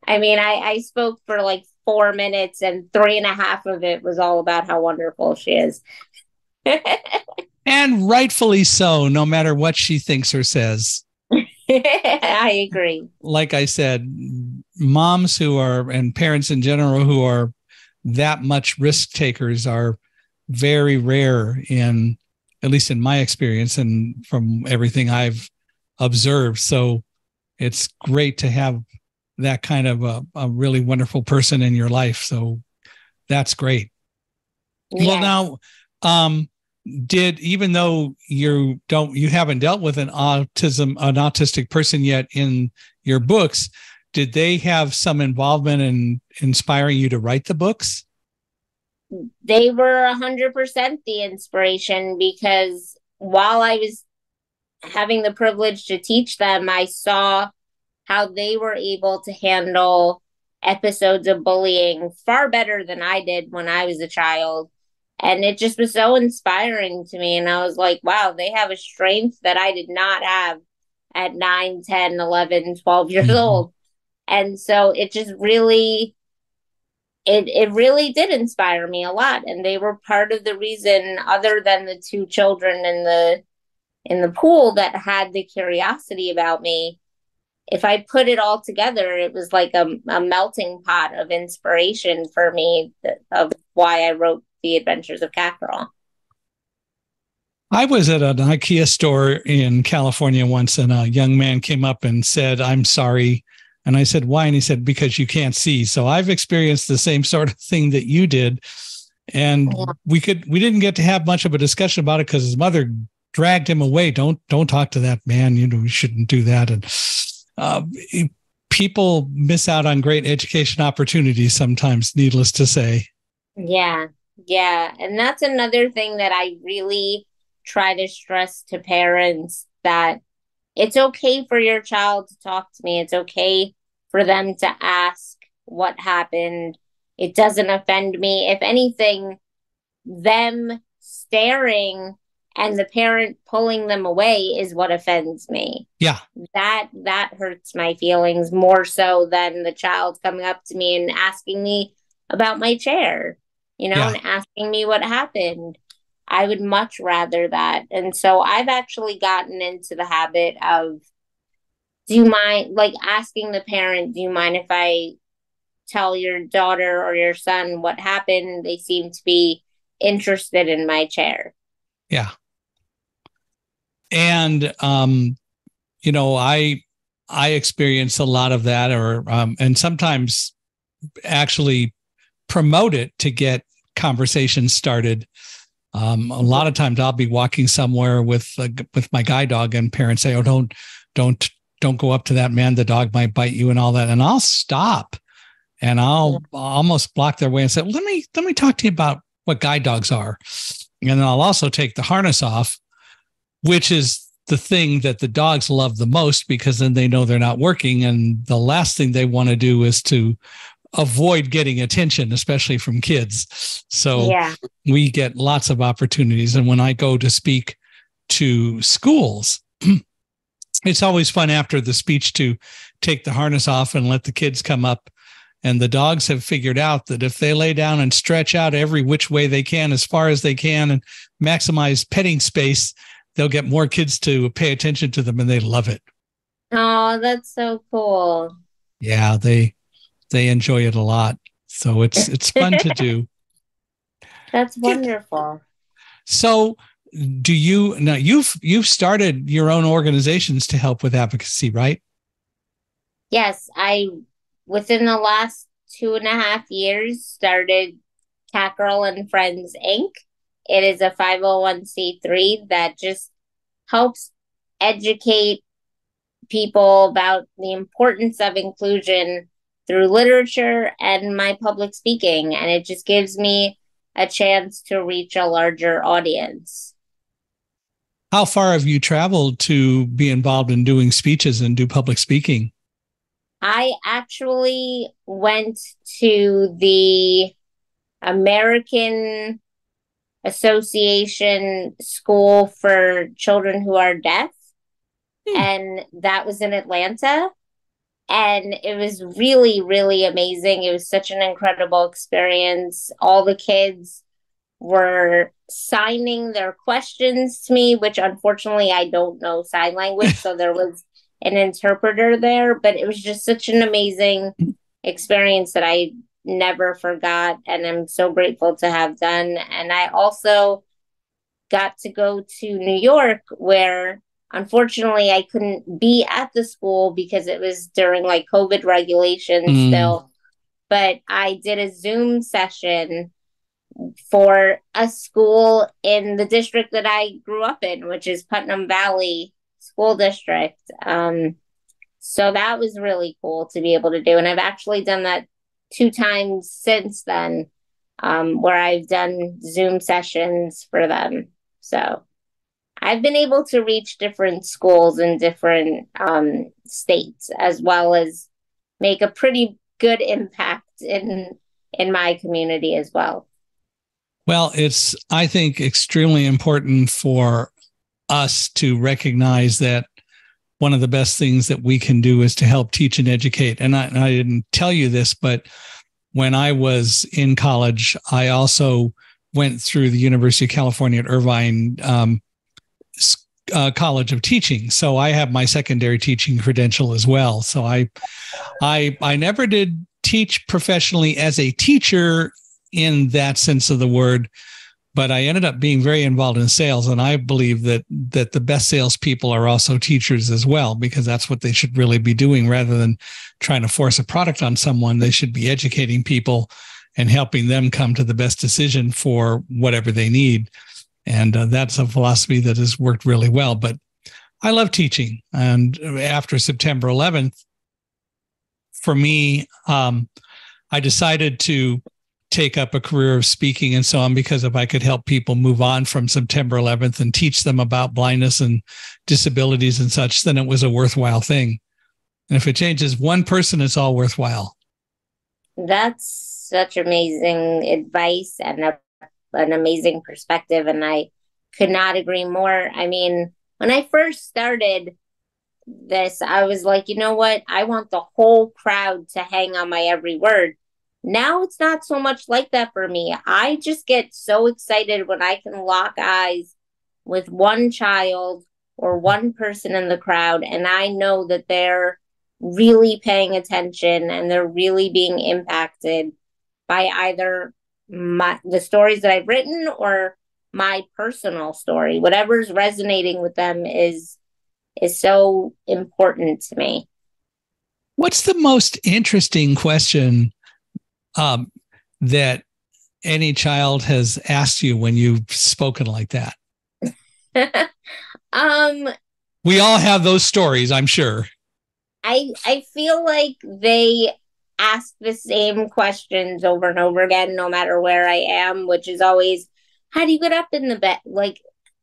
I mean, I, I spoke for like four minutes, and three and a half of it was all about how wonderful she is. [LAUGHS] and rightfully so, no matter what she thinks or says. [LAUGHS] I agree. Like I said, moms who are and parents in general who are that much risk takers are very rare in at least in my experience and from everything I've observed. So it's great to have that kind of a, a really wonderful person in your life. So that's great. Yeah. Well, now, um, did even though you don't you haven't dealt with an autism an autistic person yet in your books did they have some involvement in inspiring you to write the books? They were 100% the inspiration because while i was having the privilege to teach them i saw how they were able to handle episodes of bullying far better than i did when i was a child and it just was so inspiring to me. And i was like wow they have a strength that i did not have at 9 10 11 12 years mm-hmm. old. And so it just really it it really did inspire me a lot. And they were part of the reason other than the two children in the in the pool that had the curiosity about me if i put it all together it was like a, a melting pot of inspiration for me that, of why i wrote the Adventures of KatGirl. I was at an IKEA store in California once, and a young man came up and said, I'm sorry. And I said, Why? And he said, Because you can't see. So I've experienced the same sort of thing that you did. And yeah. we could we didn't get to have much of a discussion about it because his mother dragged him away. Don't don't talk to that man. You know, you shouldn't do that. And uh, people miss out on great education opportunities sometimes, needless to say. Yeah, yeah. And that's another thing that I really try to stress to parents that it's okay for your child to talk to me. It's okay for them to ask what happened. It doesn't offend me. If anything, them staring and the parent pulling them away is what offends me. Yeah. That that hurts my feelings more so than the child coming up to me and asking me about my chair you know, yeah. and asking me what happened. I would much rather that. And so I've actually gotten into the habit of do you mind like asking the parent, do you mind if I tell your daughter or your son what happened? They seem to be interested in my chair. Yeah. And um, you know, I I experience a lot of that or um and sometimes actually promote it to get conversations started. Um, a lot of times I'll be walking somewhere with uh, with my guide dog, and parents say, "Oh, don't don't don't go up to that man. The dog might bite you and all that." And I'll stop, and I'll almost block their way and say, "Let me let me talk to you about what guide dogs are," and then I'll also take the harness off, which is the thing that the dogs love the most because then they know they're not working, and the last thing they want to do is to avoid getting attention, especially from kids. So yeah. we get lots of opportunities. And when I go to speak to schools. [CLEARS THROAT] it's always fun after the speech to take the harness off and let the kids come up. And the dogs have figured out that if they lay down and stretch out every which way they can, as far as they can, and maximize petting space, they'll get more kids to pay attention to them and they love it. Oh, that's so cool. Yeah, they they enjoy it a lot. So it's [LAUGHS] it's fun to do. That's wonderful. So do you now you've you've started your own organizations to help with advocacy, right? Yes, I within the last two and a half years started KatGirl and Friends Inc. It is a 501c3 that just helps educate people about the importance of inclusion through literature and my public speaking. And it just gives me a chance to reach a larger audience. How far have you traveled to be involved in doing speeches and do public speaking? I actually went to the American Association School for Children Who Are Deaf, hmm. and that was in Atlanta and it was really really amazing. It was such an incredible experience. All the kids were signing their questions to me which unfortunately i don't know sign language so there was an interpreter there but it was just such an amazing experience that i never forgot and i'm so grateful to have done. And i also got to go to new york where unfortunately i couldn't be at the school because it was during like covid regulations mm. still. But i did a zoom session for a school in the district that i grew up in which is putnam valley school district. Um, so that was really cool to be able to do. And i've actually done that two times since then um, where i've done zoom sessions for them. So I've been able to reach different schools in different um, states as well as make a pretty good impact in in my community as well. Well, it's I think extremely important for us to recognize that one of the best things that we can do is to help teach and educate. And I, and I didn't tell you this, but when I was in college, I also went through the University of California at Irvine um, uh, College of Teaching. So I have my secondary teaching credential as well. So I, I, I never did teach professionally as a teacher in that sense of the word, but I ended up being very involved in sales, and I believe that that the best salespeople are also teachers as well, because that's what they should really be doing rather than trying to force a product on someone. They should be educating people and helping them come to the best decision for whatever they need. And uh, that's a philosophy that has worked really well. But I love teaching. And after September 11th, for me, um, I decided to take up a career of speaking and so on because if I could help people move on from September 11th and teach them about blindness and disabilities and such, then it was a worthwhile thing. And if it changes one person, it's all worthwhile. That's such amazing advice and a an amazing perspective and I could not agree more. I mean, when I first started this, I was like, you know what? I want the whole crowd to hang on my every word. Now it's not so much like that for me. I just get so excited when I can lock eyes with one child or one person in the crowd and I know that they're really paying attention and they're really being impacted by either my the stories that I've written or my personal story. Whatever's resonating with them is is so important to me. What's the most interesting question um, that any child has asked you when you've spoken like that? [LAUGHS] um, we all have those stories, I'm sure. I I feel like they ask the same questions over and over again, no matter where I am, which is always, how do you get up in the bed, like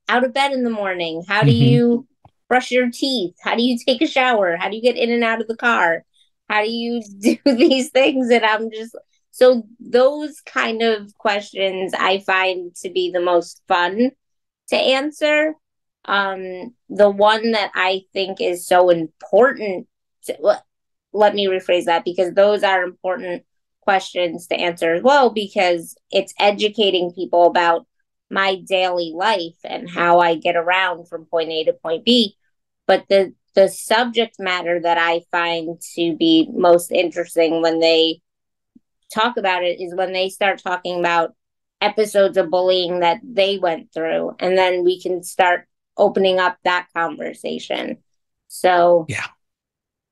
out of bed in the morning? How do mm-hmm. you brush your teeth? How do you take a shower? How do you get in and out of the car? How do you [LAUGHS] do these things? And I'm just, so those kind of questions I find to be the most fun to answer. um, the one that I think is so important. To, well, let me rephrase that because those are important questions to answer as well because it's educating people about my daily life and how I get around from point A to point B. But the the subject matter that I find to be most interesting when they talk about it is when they start talking about episodes of bullying that they went through and then we can start opening up that conversation. So Yeah.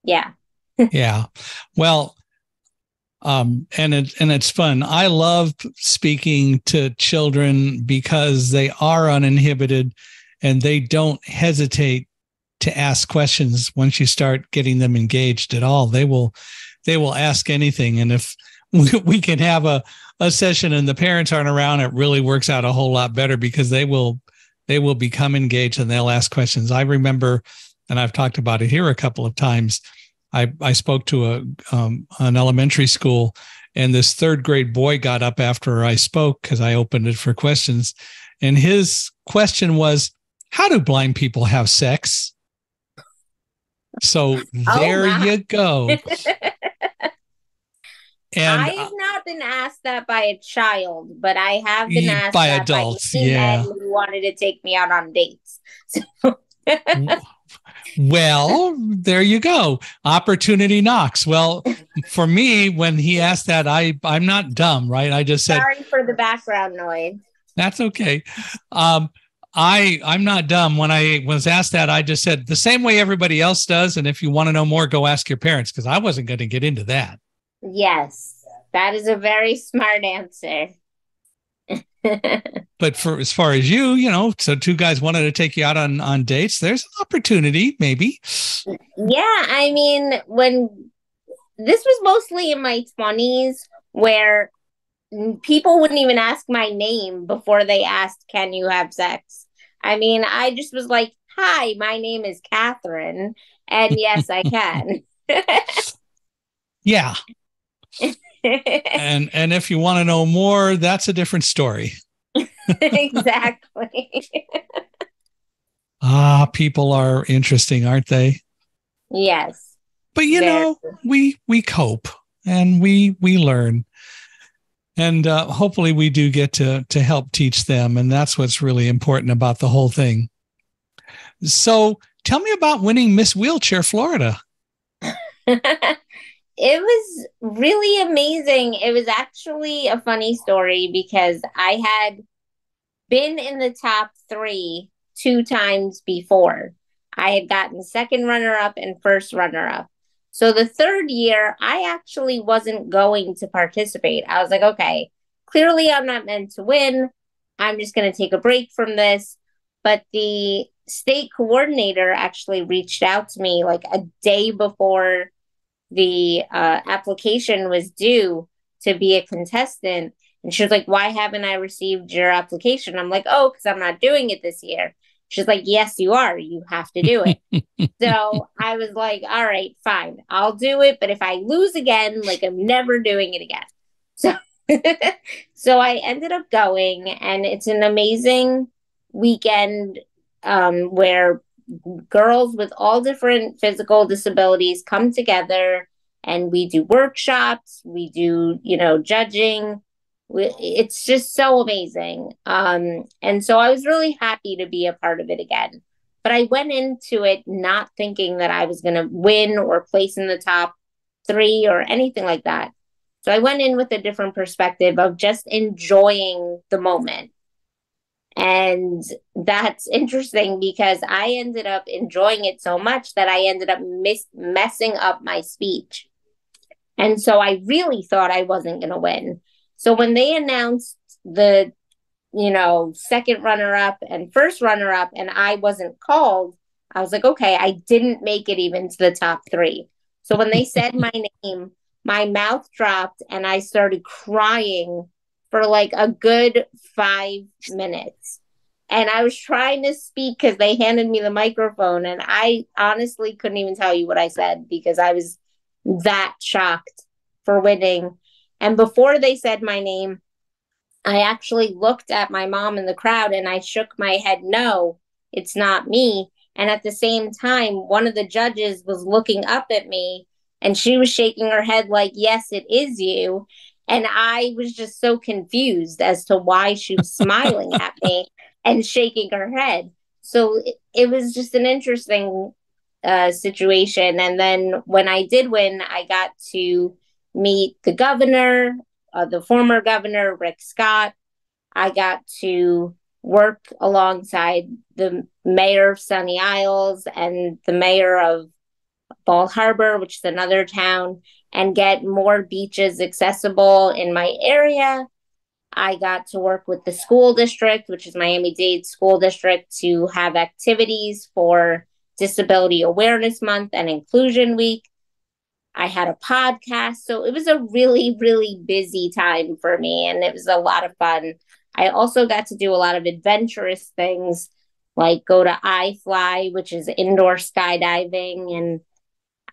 Yeah. [LAUGHS] yeah. Well, um and it and it's fun. I love speaking to children because they are uninhibited and they don't hesitate to ask questions once you start getting them engaged at all. They will they will ask anything. And if [LAUGHS] we, can have a a session and the parents aren't around it really works out a whole lot better because they will they will become engaged and they'll ask questions. I remember and i've talked about it here a couple of times I, I spoke to a um, an elementary school, and this third grade boy got up after I spoke because I opened it for questions, and his question was, "How do blind people have sex?" So oh, there wow. you go. [LAUGHS] and I have not been asked that by a child, but I have been asked by adults. By yeah, who wanted to take me out on dates. [LAUGHS] So well, there you go. Opportunity knocks. Well, for me, when he asked that, I I'm not dumb, right? I just said sorry for the background noise. That's okay. Um, I I'm not dumb. When I was asked that, I just said the same way everybody else does. And if you want to know more, go ask your parents because I wasn't going to get into that. Yes, that is a very smart answer. [LAUGHS] but for as far as you, you know, so two guys wanted to take you out on on dates. There's an opportunity, maybe. Yeah, I mean, when this was mostly in my twenties, where people wouldn't even ask my name before they asked, "Can you have sex?" I mean, I just was like, "Hi, my name is Katherine, and yes, I can." [LAUGHS] yeah, and and if you want to know more, that's a different story. [LAUGHS] exactly. [LAUGHS] ah, people are interesting, aren't they? Yes. But you Very. know, we we cope and we we learn. And uh, hopefully we do get to to help teach them and that's what's really important about the whole thing. So, tell me about winning Miss Wheelchair Florida. [LAUGHS] it was really amazing. It was actually a funny story because I had been in the top three two times before. I had gotten second runner up and first runner up. So the third year, I actually wasn't going to participate. I was like, okay, clearly I'm not meant to win. I'm just going to take a break from this. But the state coordinator actually reached out to me like a day before the uh, application was due to be a contestant. And she was like, Why haven't I received your application? I'm like, Oh, because I'm not doing it this year. She's like, Yes, you are. You have to do it. [LAUGHS] so I was like, All right, fine. I'll do it. But if I lose again, like I'm never doing it again. [LAUGHS] So so I ended up going and it's an amazing weekend um, where girls with all different physical disabilities come together and we do workshops we do you know judging. It's just so amazing. Um and so i was really happy to be a part of it again. But i went into it not thinking that i was going to win or place in the top 3 or anything like that. So i went in with a different perspective of just enjoying the moment and that's interesting because I ended up enjoying it so much that I ended up mis- messing up my speech. And so I really thought I wasn't going to win. So when they announced the, you know, second runner up and first runner up, and I wasn't called, I was like, okay, I didn't make it even to the top three. So when they said my [LAUGHS] name, my mouth dropped and I started crying for like a good five minutes. And I was trying to speak because they handed me the microphone, and I honestly couldn't even tell you what I said because I was that shocked for winning. And before they said my name, I actually looked at my mom in the crowd and I shook my head no it's not me. And at the same time, one of the judges was looking up at me and she was shaking her head like, Yes, it is you. And I was just so confused as to why she was smiling at me [LAUGHS] and shaking her head. So it, it was just an interesting uh, situation. And then when I did win, I got to meet the governor, uh, the former governor, Rick Scott. I got to work alongside the mayor of Sunny Isles and the mayor of Bal Harbour, which is another town, and get more beaches accessible in my area. I got to work with the school district, which is Miami Dade School District, to have activities for Disability Awareness Month and Inclusion Week. I had a podcast. So it was a really, really busy time for me and it was a lot of fun. I also got to do a lot of adventurous things like go to iFly, which is indoor skydiving. And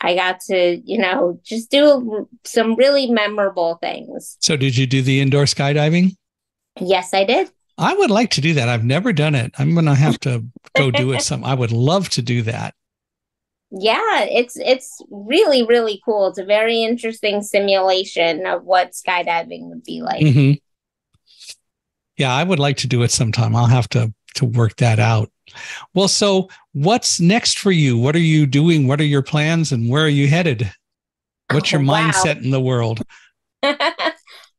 I got to, you know, just do some really memorable things. So, did you do the indoor skydiving? Yes, I did. I would like to do that. I've never done it. I'm going to have to go do it some. I would love to do that. Yeah, it's it's really really cool. It's a very interesting simulation of what skydiving would be like. Mm-hmm. Yeah, I would like to do it sometime. I'll have to to work that out. Well, so what's next for you? What are you doing? What are your plans and where are you headed? What's your oh, [LAUGHS] wow. mindset in the world? [LAUGHS]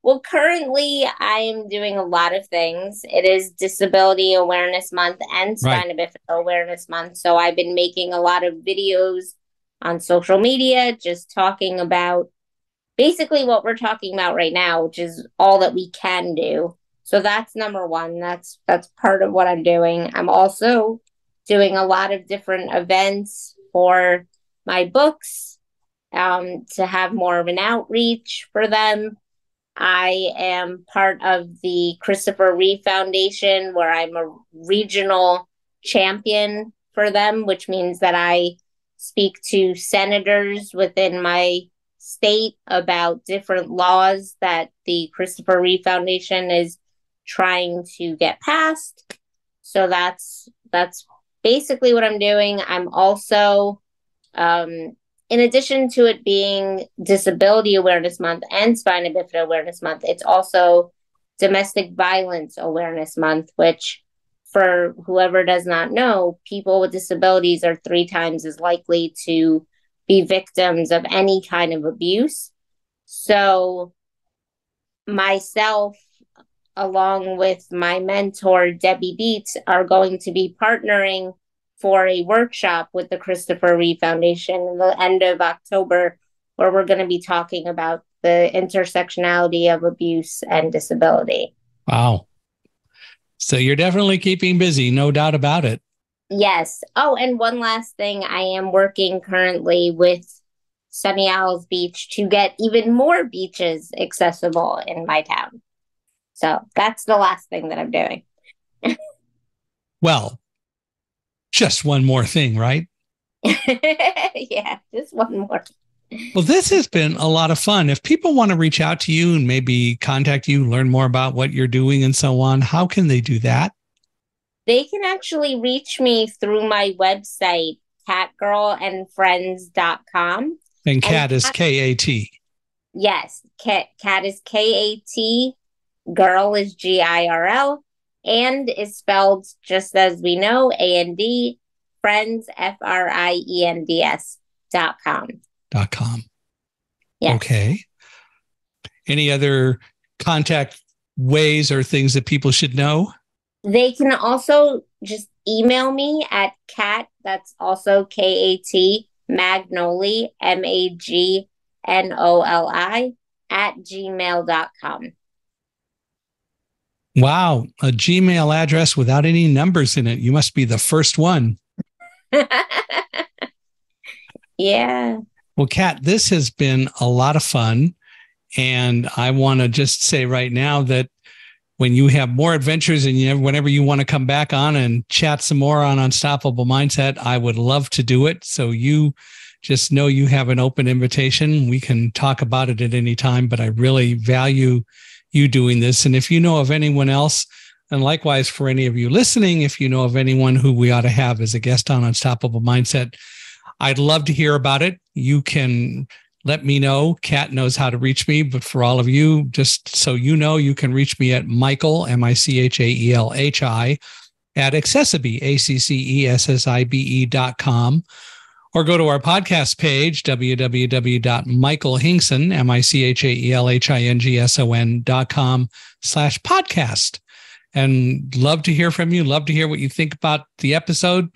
Well, currently I'm doing a lot of things. It is Disability Awareness Month and Spina right. Bifida Awareness Month. So I've been making a lot of videos on social media, just talking about basically what we're talking about right now, which is all that we can do. So that's number one. That's that's part of what I'm doing. I'm also doing a lot of different events for my books um, to have more of an outreach for them I am part of the Christopher Reeve Foundation, where I'm a regional champion for them, which means that I speak to senators within my state about different laws that the Christopher Reeve Foundation is trying to get past. So that's that's basically what I'm doing. I'm also um, in addition to it being Disability Awareness Month and Spina Bifida Awareness Month, it's also Domestic Violence Awareness Month, which, for whoever does not know, people with disabilities are three times as likely to be victims of any kind of abuse. So, myself, along with my mentor, Debbie Dietz, are going to be partnering for a workshop with the Christopher Reeve Foundation in the end of October, where we're going to be talking about the intersectionality of abuse and disability. Wow. So you're definitely keeping busy, no doubt about it. Yes. Oh, and one last thing I am working currently with Sunny Isles Beach to get even more beaches accessible in my town. So that's the last thing that I'm doing. well, just one more thing, right? [LAUGHS] yeah, just one more. Well, this has been a lot of fun. If people want to reach out to you and maybe contact you, learn more about what you're doing and so on, how can they do that? They can actually reach me through my website, katgirlandfriends.com. And cat is K A T. Yes, cat, cat is K A T, girl is G I R L and is spelled just as we know, A N D, friends, F R I E N D S dot com. Dot com. Yes. Okay. Any other contact ways or things that people should know? They can also just email me at cat, that's also K A T, Magnoli, M A G N O L I, at gmail.com. Wow, a Gmail address without any numbers in it. You must be the first one. [LAUGHS] yeah. Well, Kat, this has been a lot of fun. And I want to just say right now that when you have more adventures and you, whenever you want to come back on and chat some more on Unstoppable Mindset, I would love to do it. So you just know you have an open invitation. We can talk about it at any time, but I really value you doing this. And if you know of anyone else And likewise, for any of you listening, if you know of anyone who we ought to have as a guest on Unstoppable Mindset, I'd love to hear about it. You can let me know. Kat knows how to reach me, but for all of you, just so you know, you can reach me at Michael, M I C H A E L H I, at accessiBe, A C C E S S I B E dot com or go to our podcast page, www.michaelhingson, M-I-C-H-A-E-L-H-I-N-G-S-O-N dot com slash podcast. And love to hear from you. Love to hear what you think about the episode.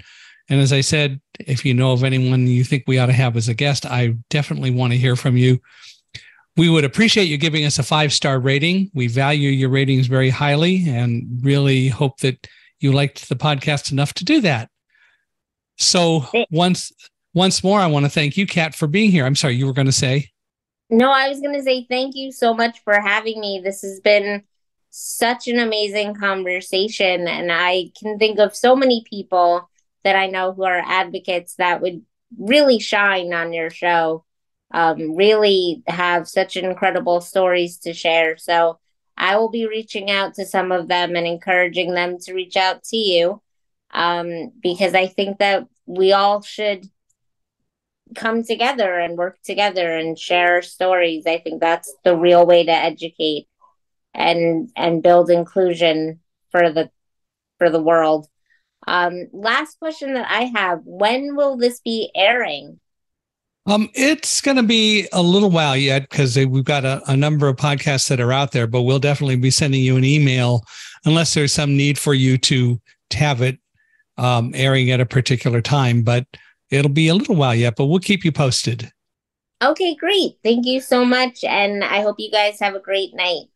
And as I said, if you know of anyone you think we ought to have as a guest, I definitely want to hear from you. We would appreciate you giving us a five star rating. We value your ratings very highly and really hope that you liked the podcast enough to do that. So once once more, I want to thank you, Kat, for being here. I'm sorry, you were going to say? No, I was going to say thank you so much for having me. This has been such an amazing conversation. And I can think of so many people that I know who are advocates that would really shine on your show, um, really have such incredible stories to share. So I will be reaching out to some of them and encouraging them to reach out to you um, because I think that we all should come together and work together and share stories. I think that's the real way to educate and and build inclusion for the for the world. Um, last question that I have: When will this be airing? Um, it's going to be a little while yet because we've got a, a, number of podcasts that are out there, but we'll definitely be sending you an email unless there's some need for you to, have it um, airing at a particular time. But it'll be a little while yet, but we'll keep you posted. Okay, great. Thank you so much. And I hope you guys have a great night.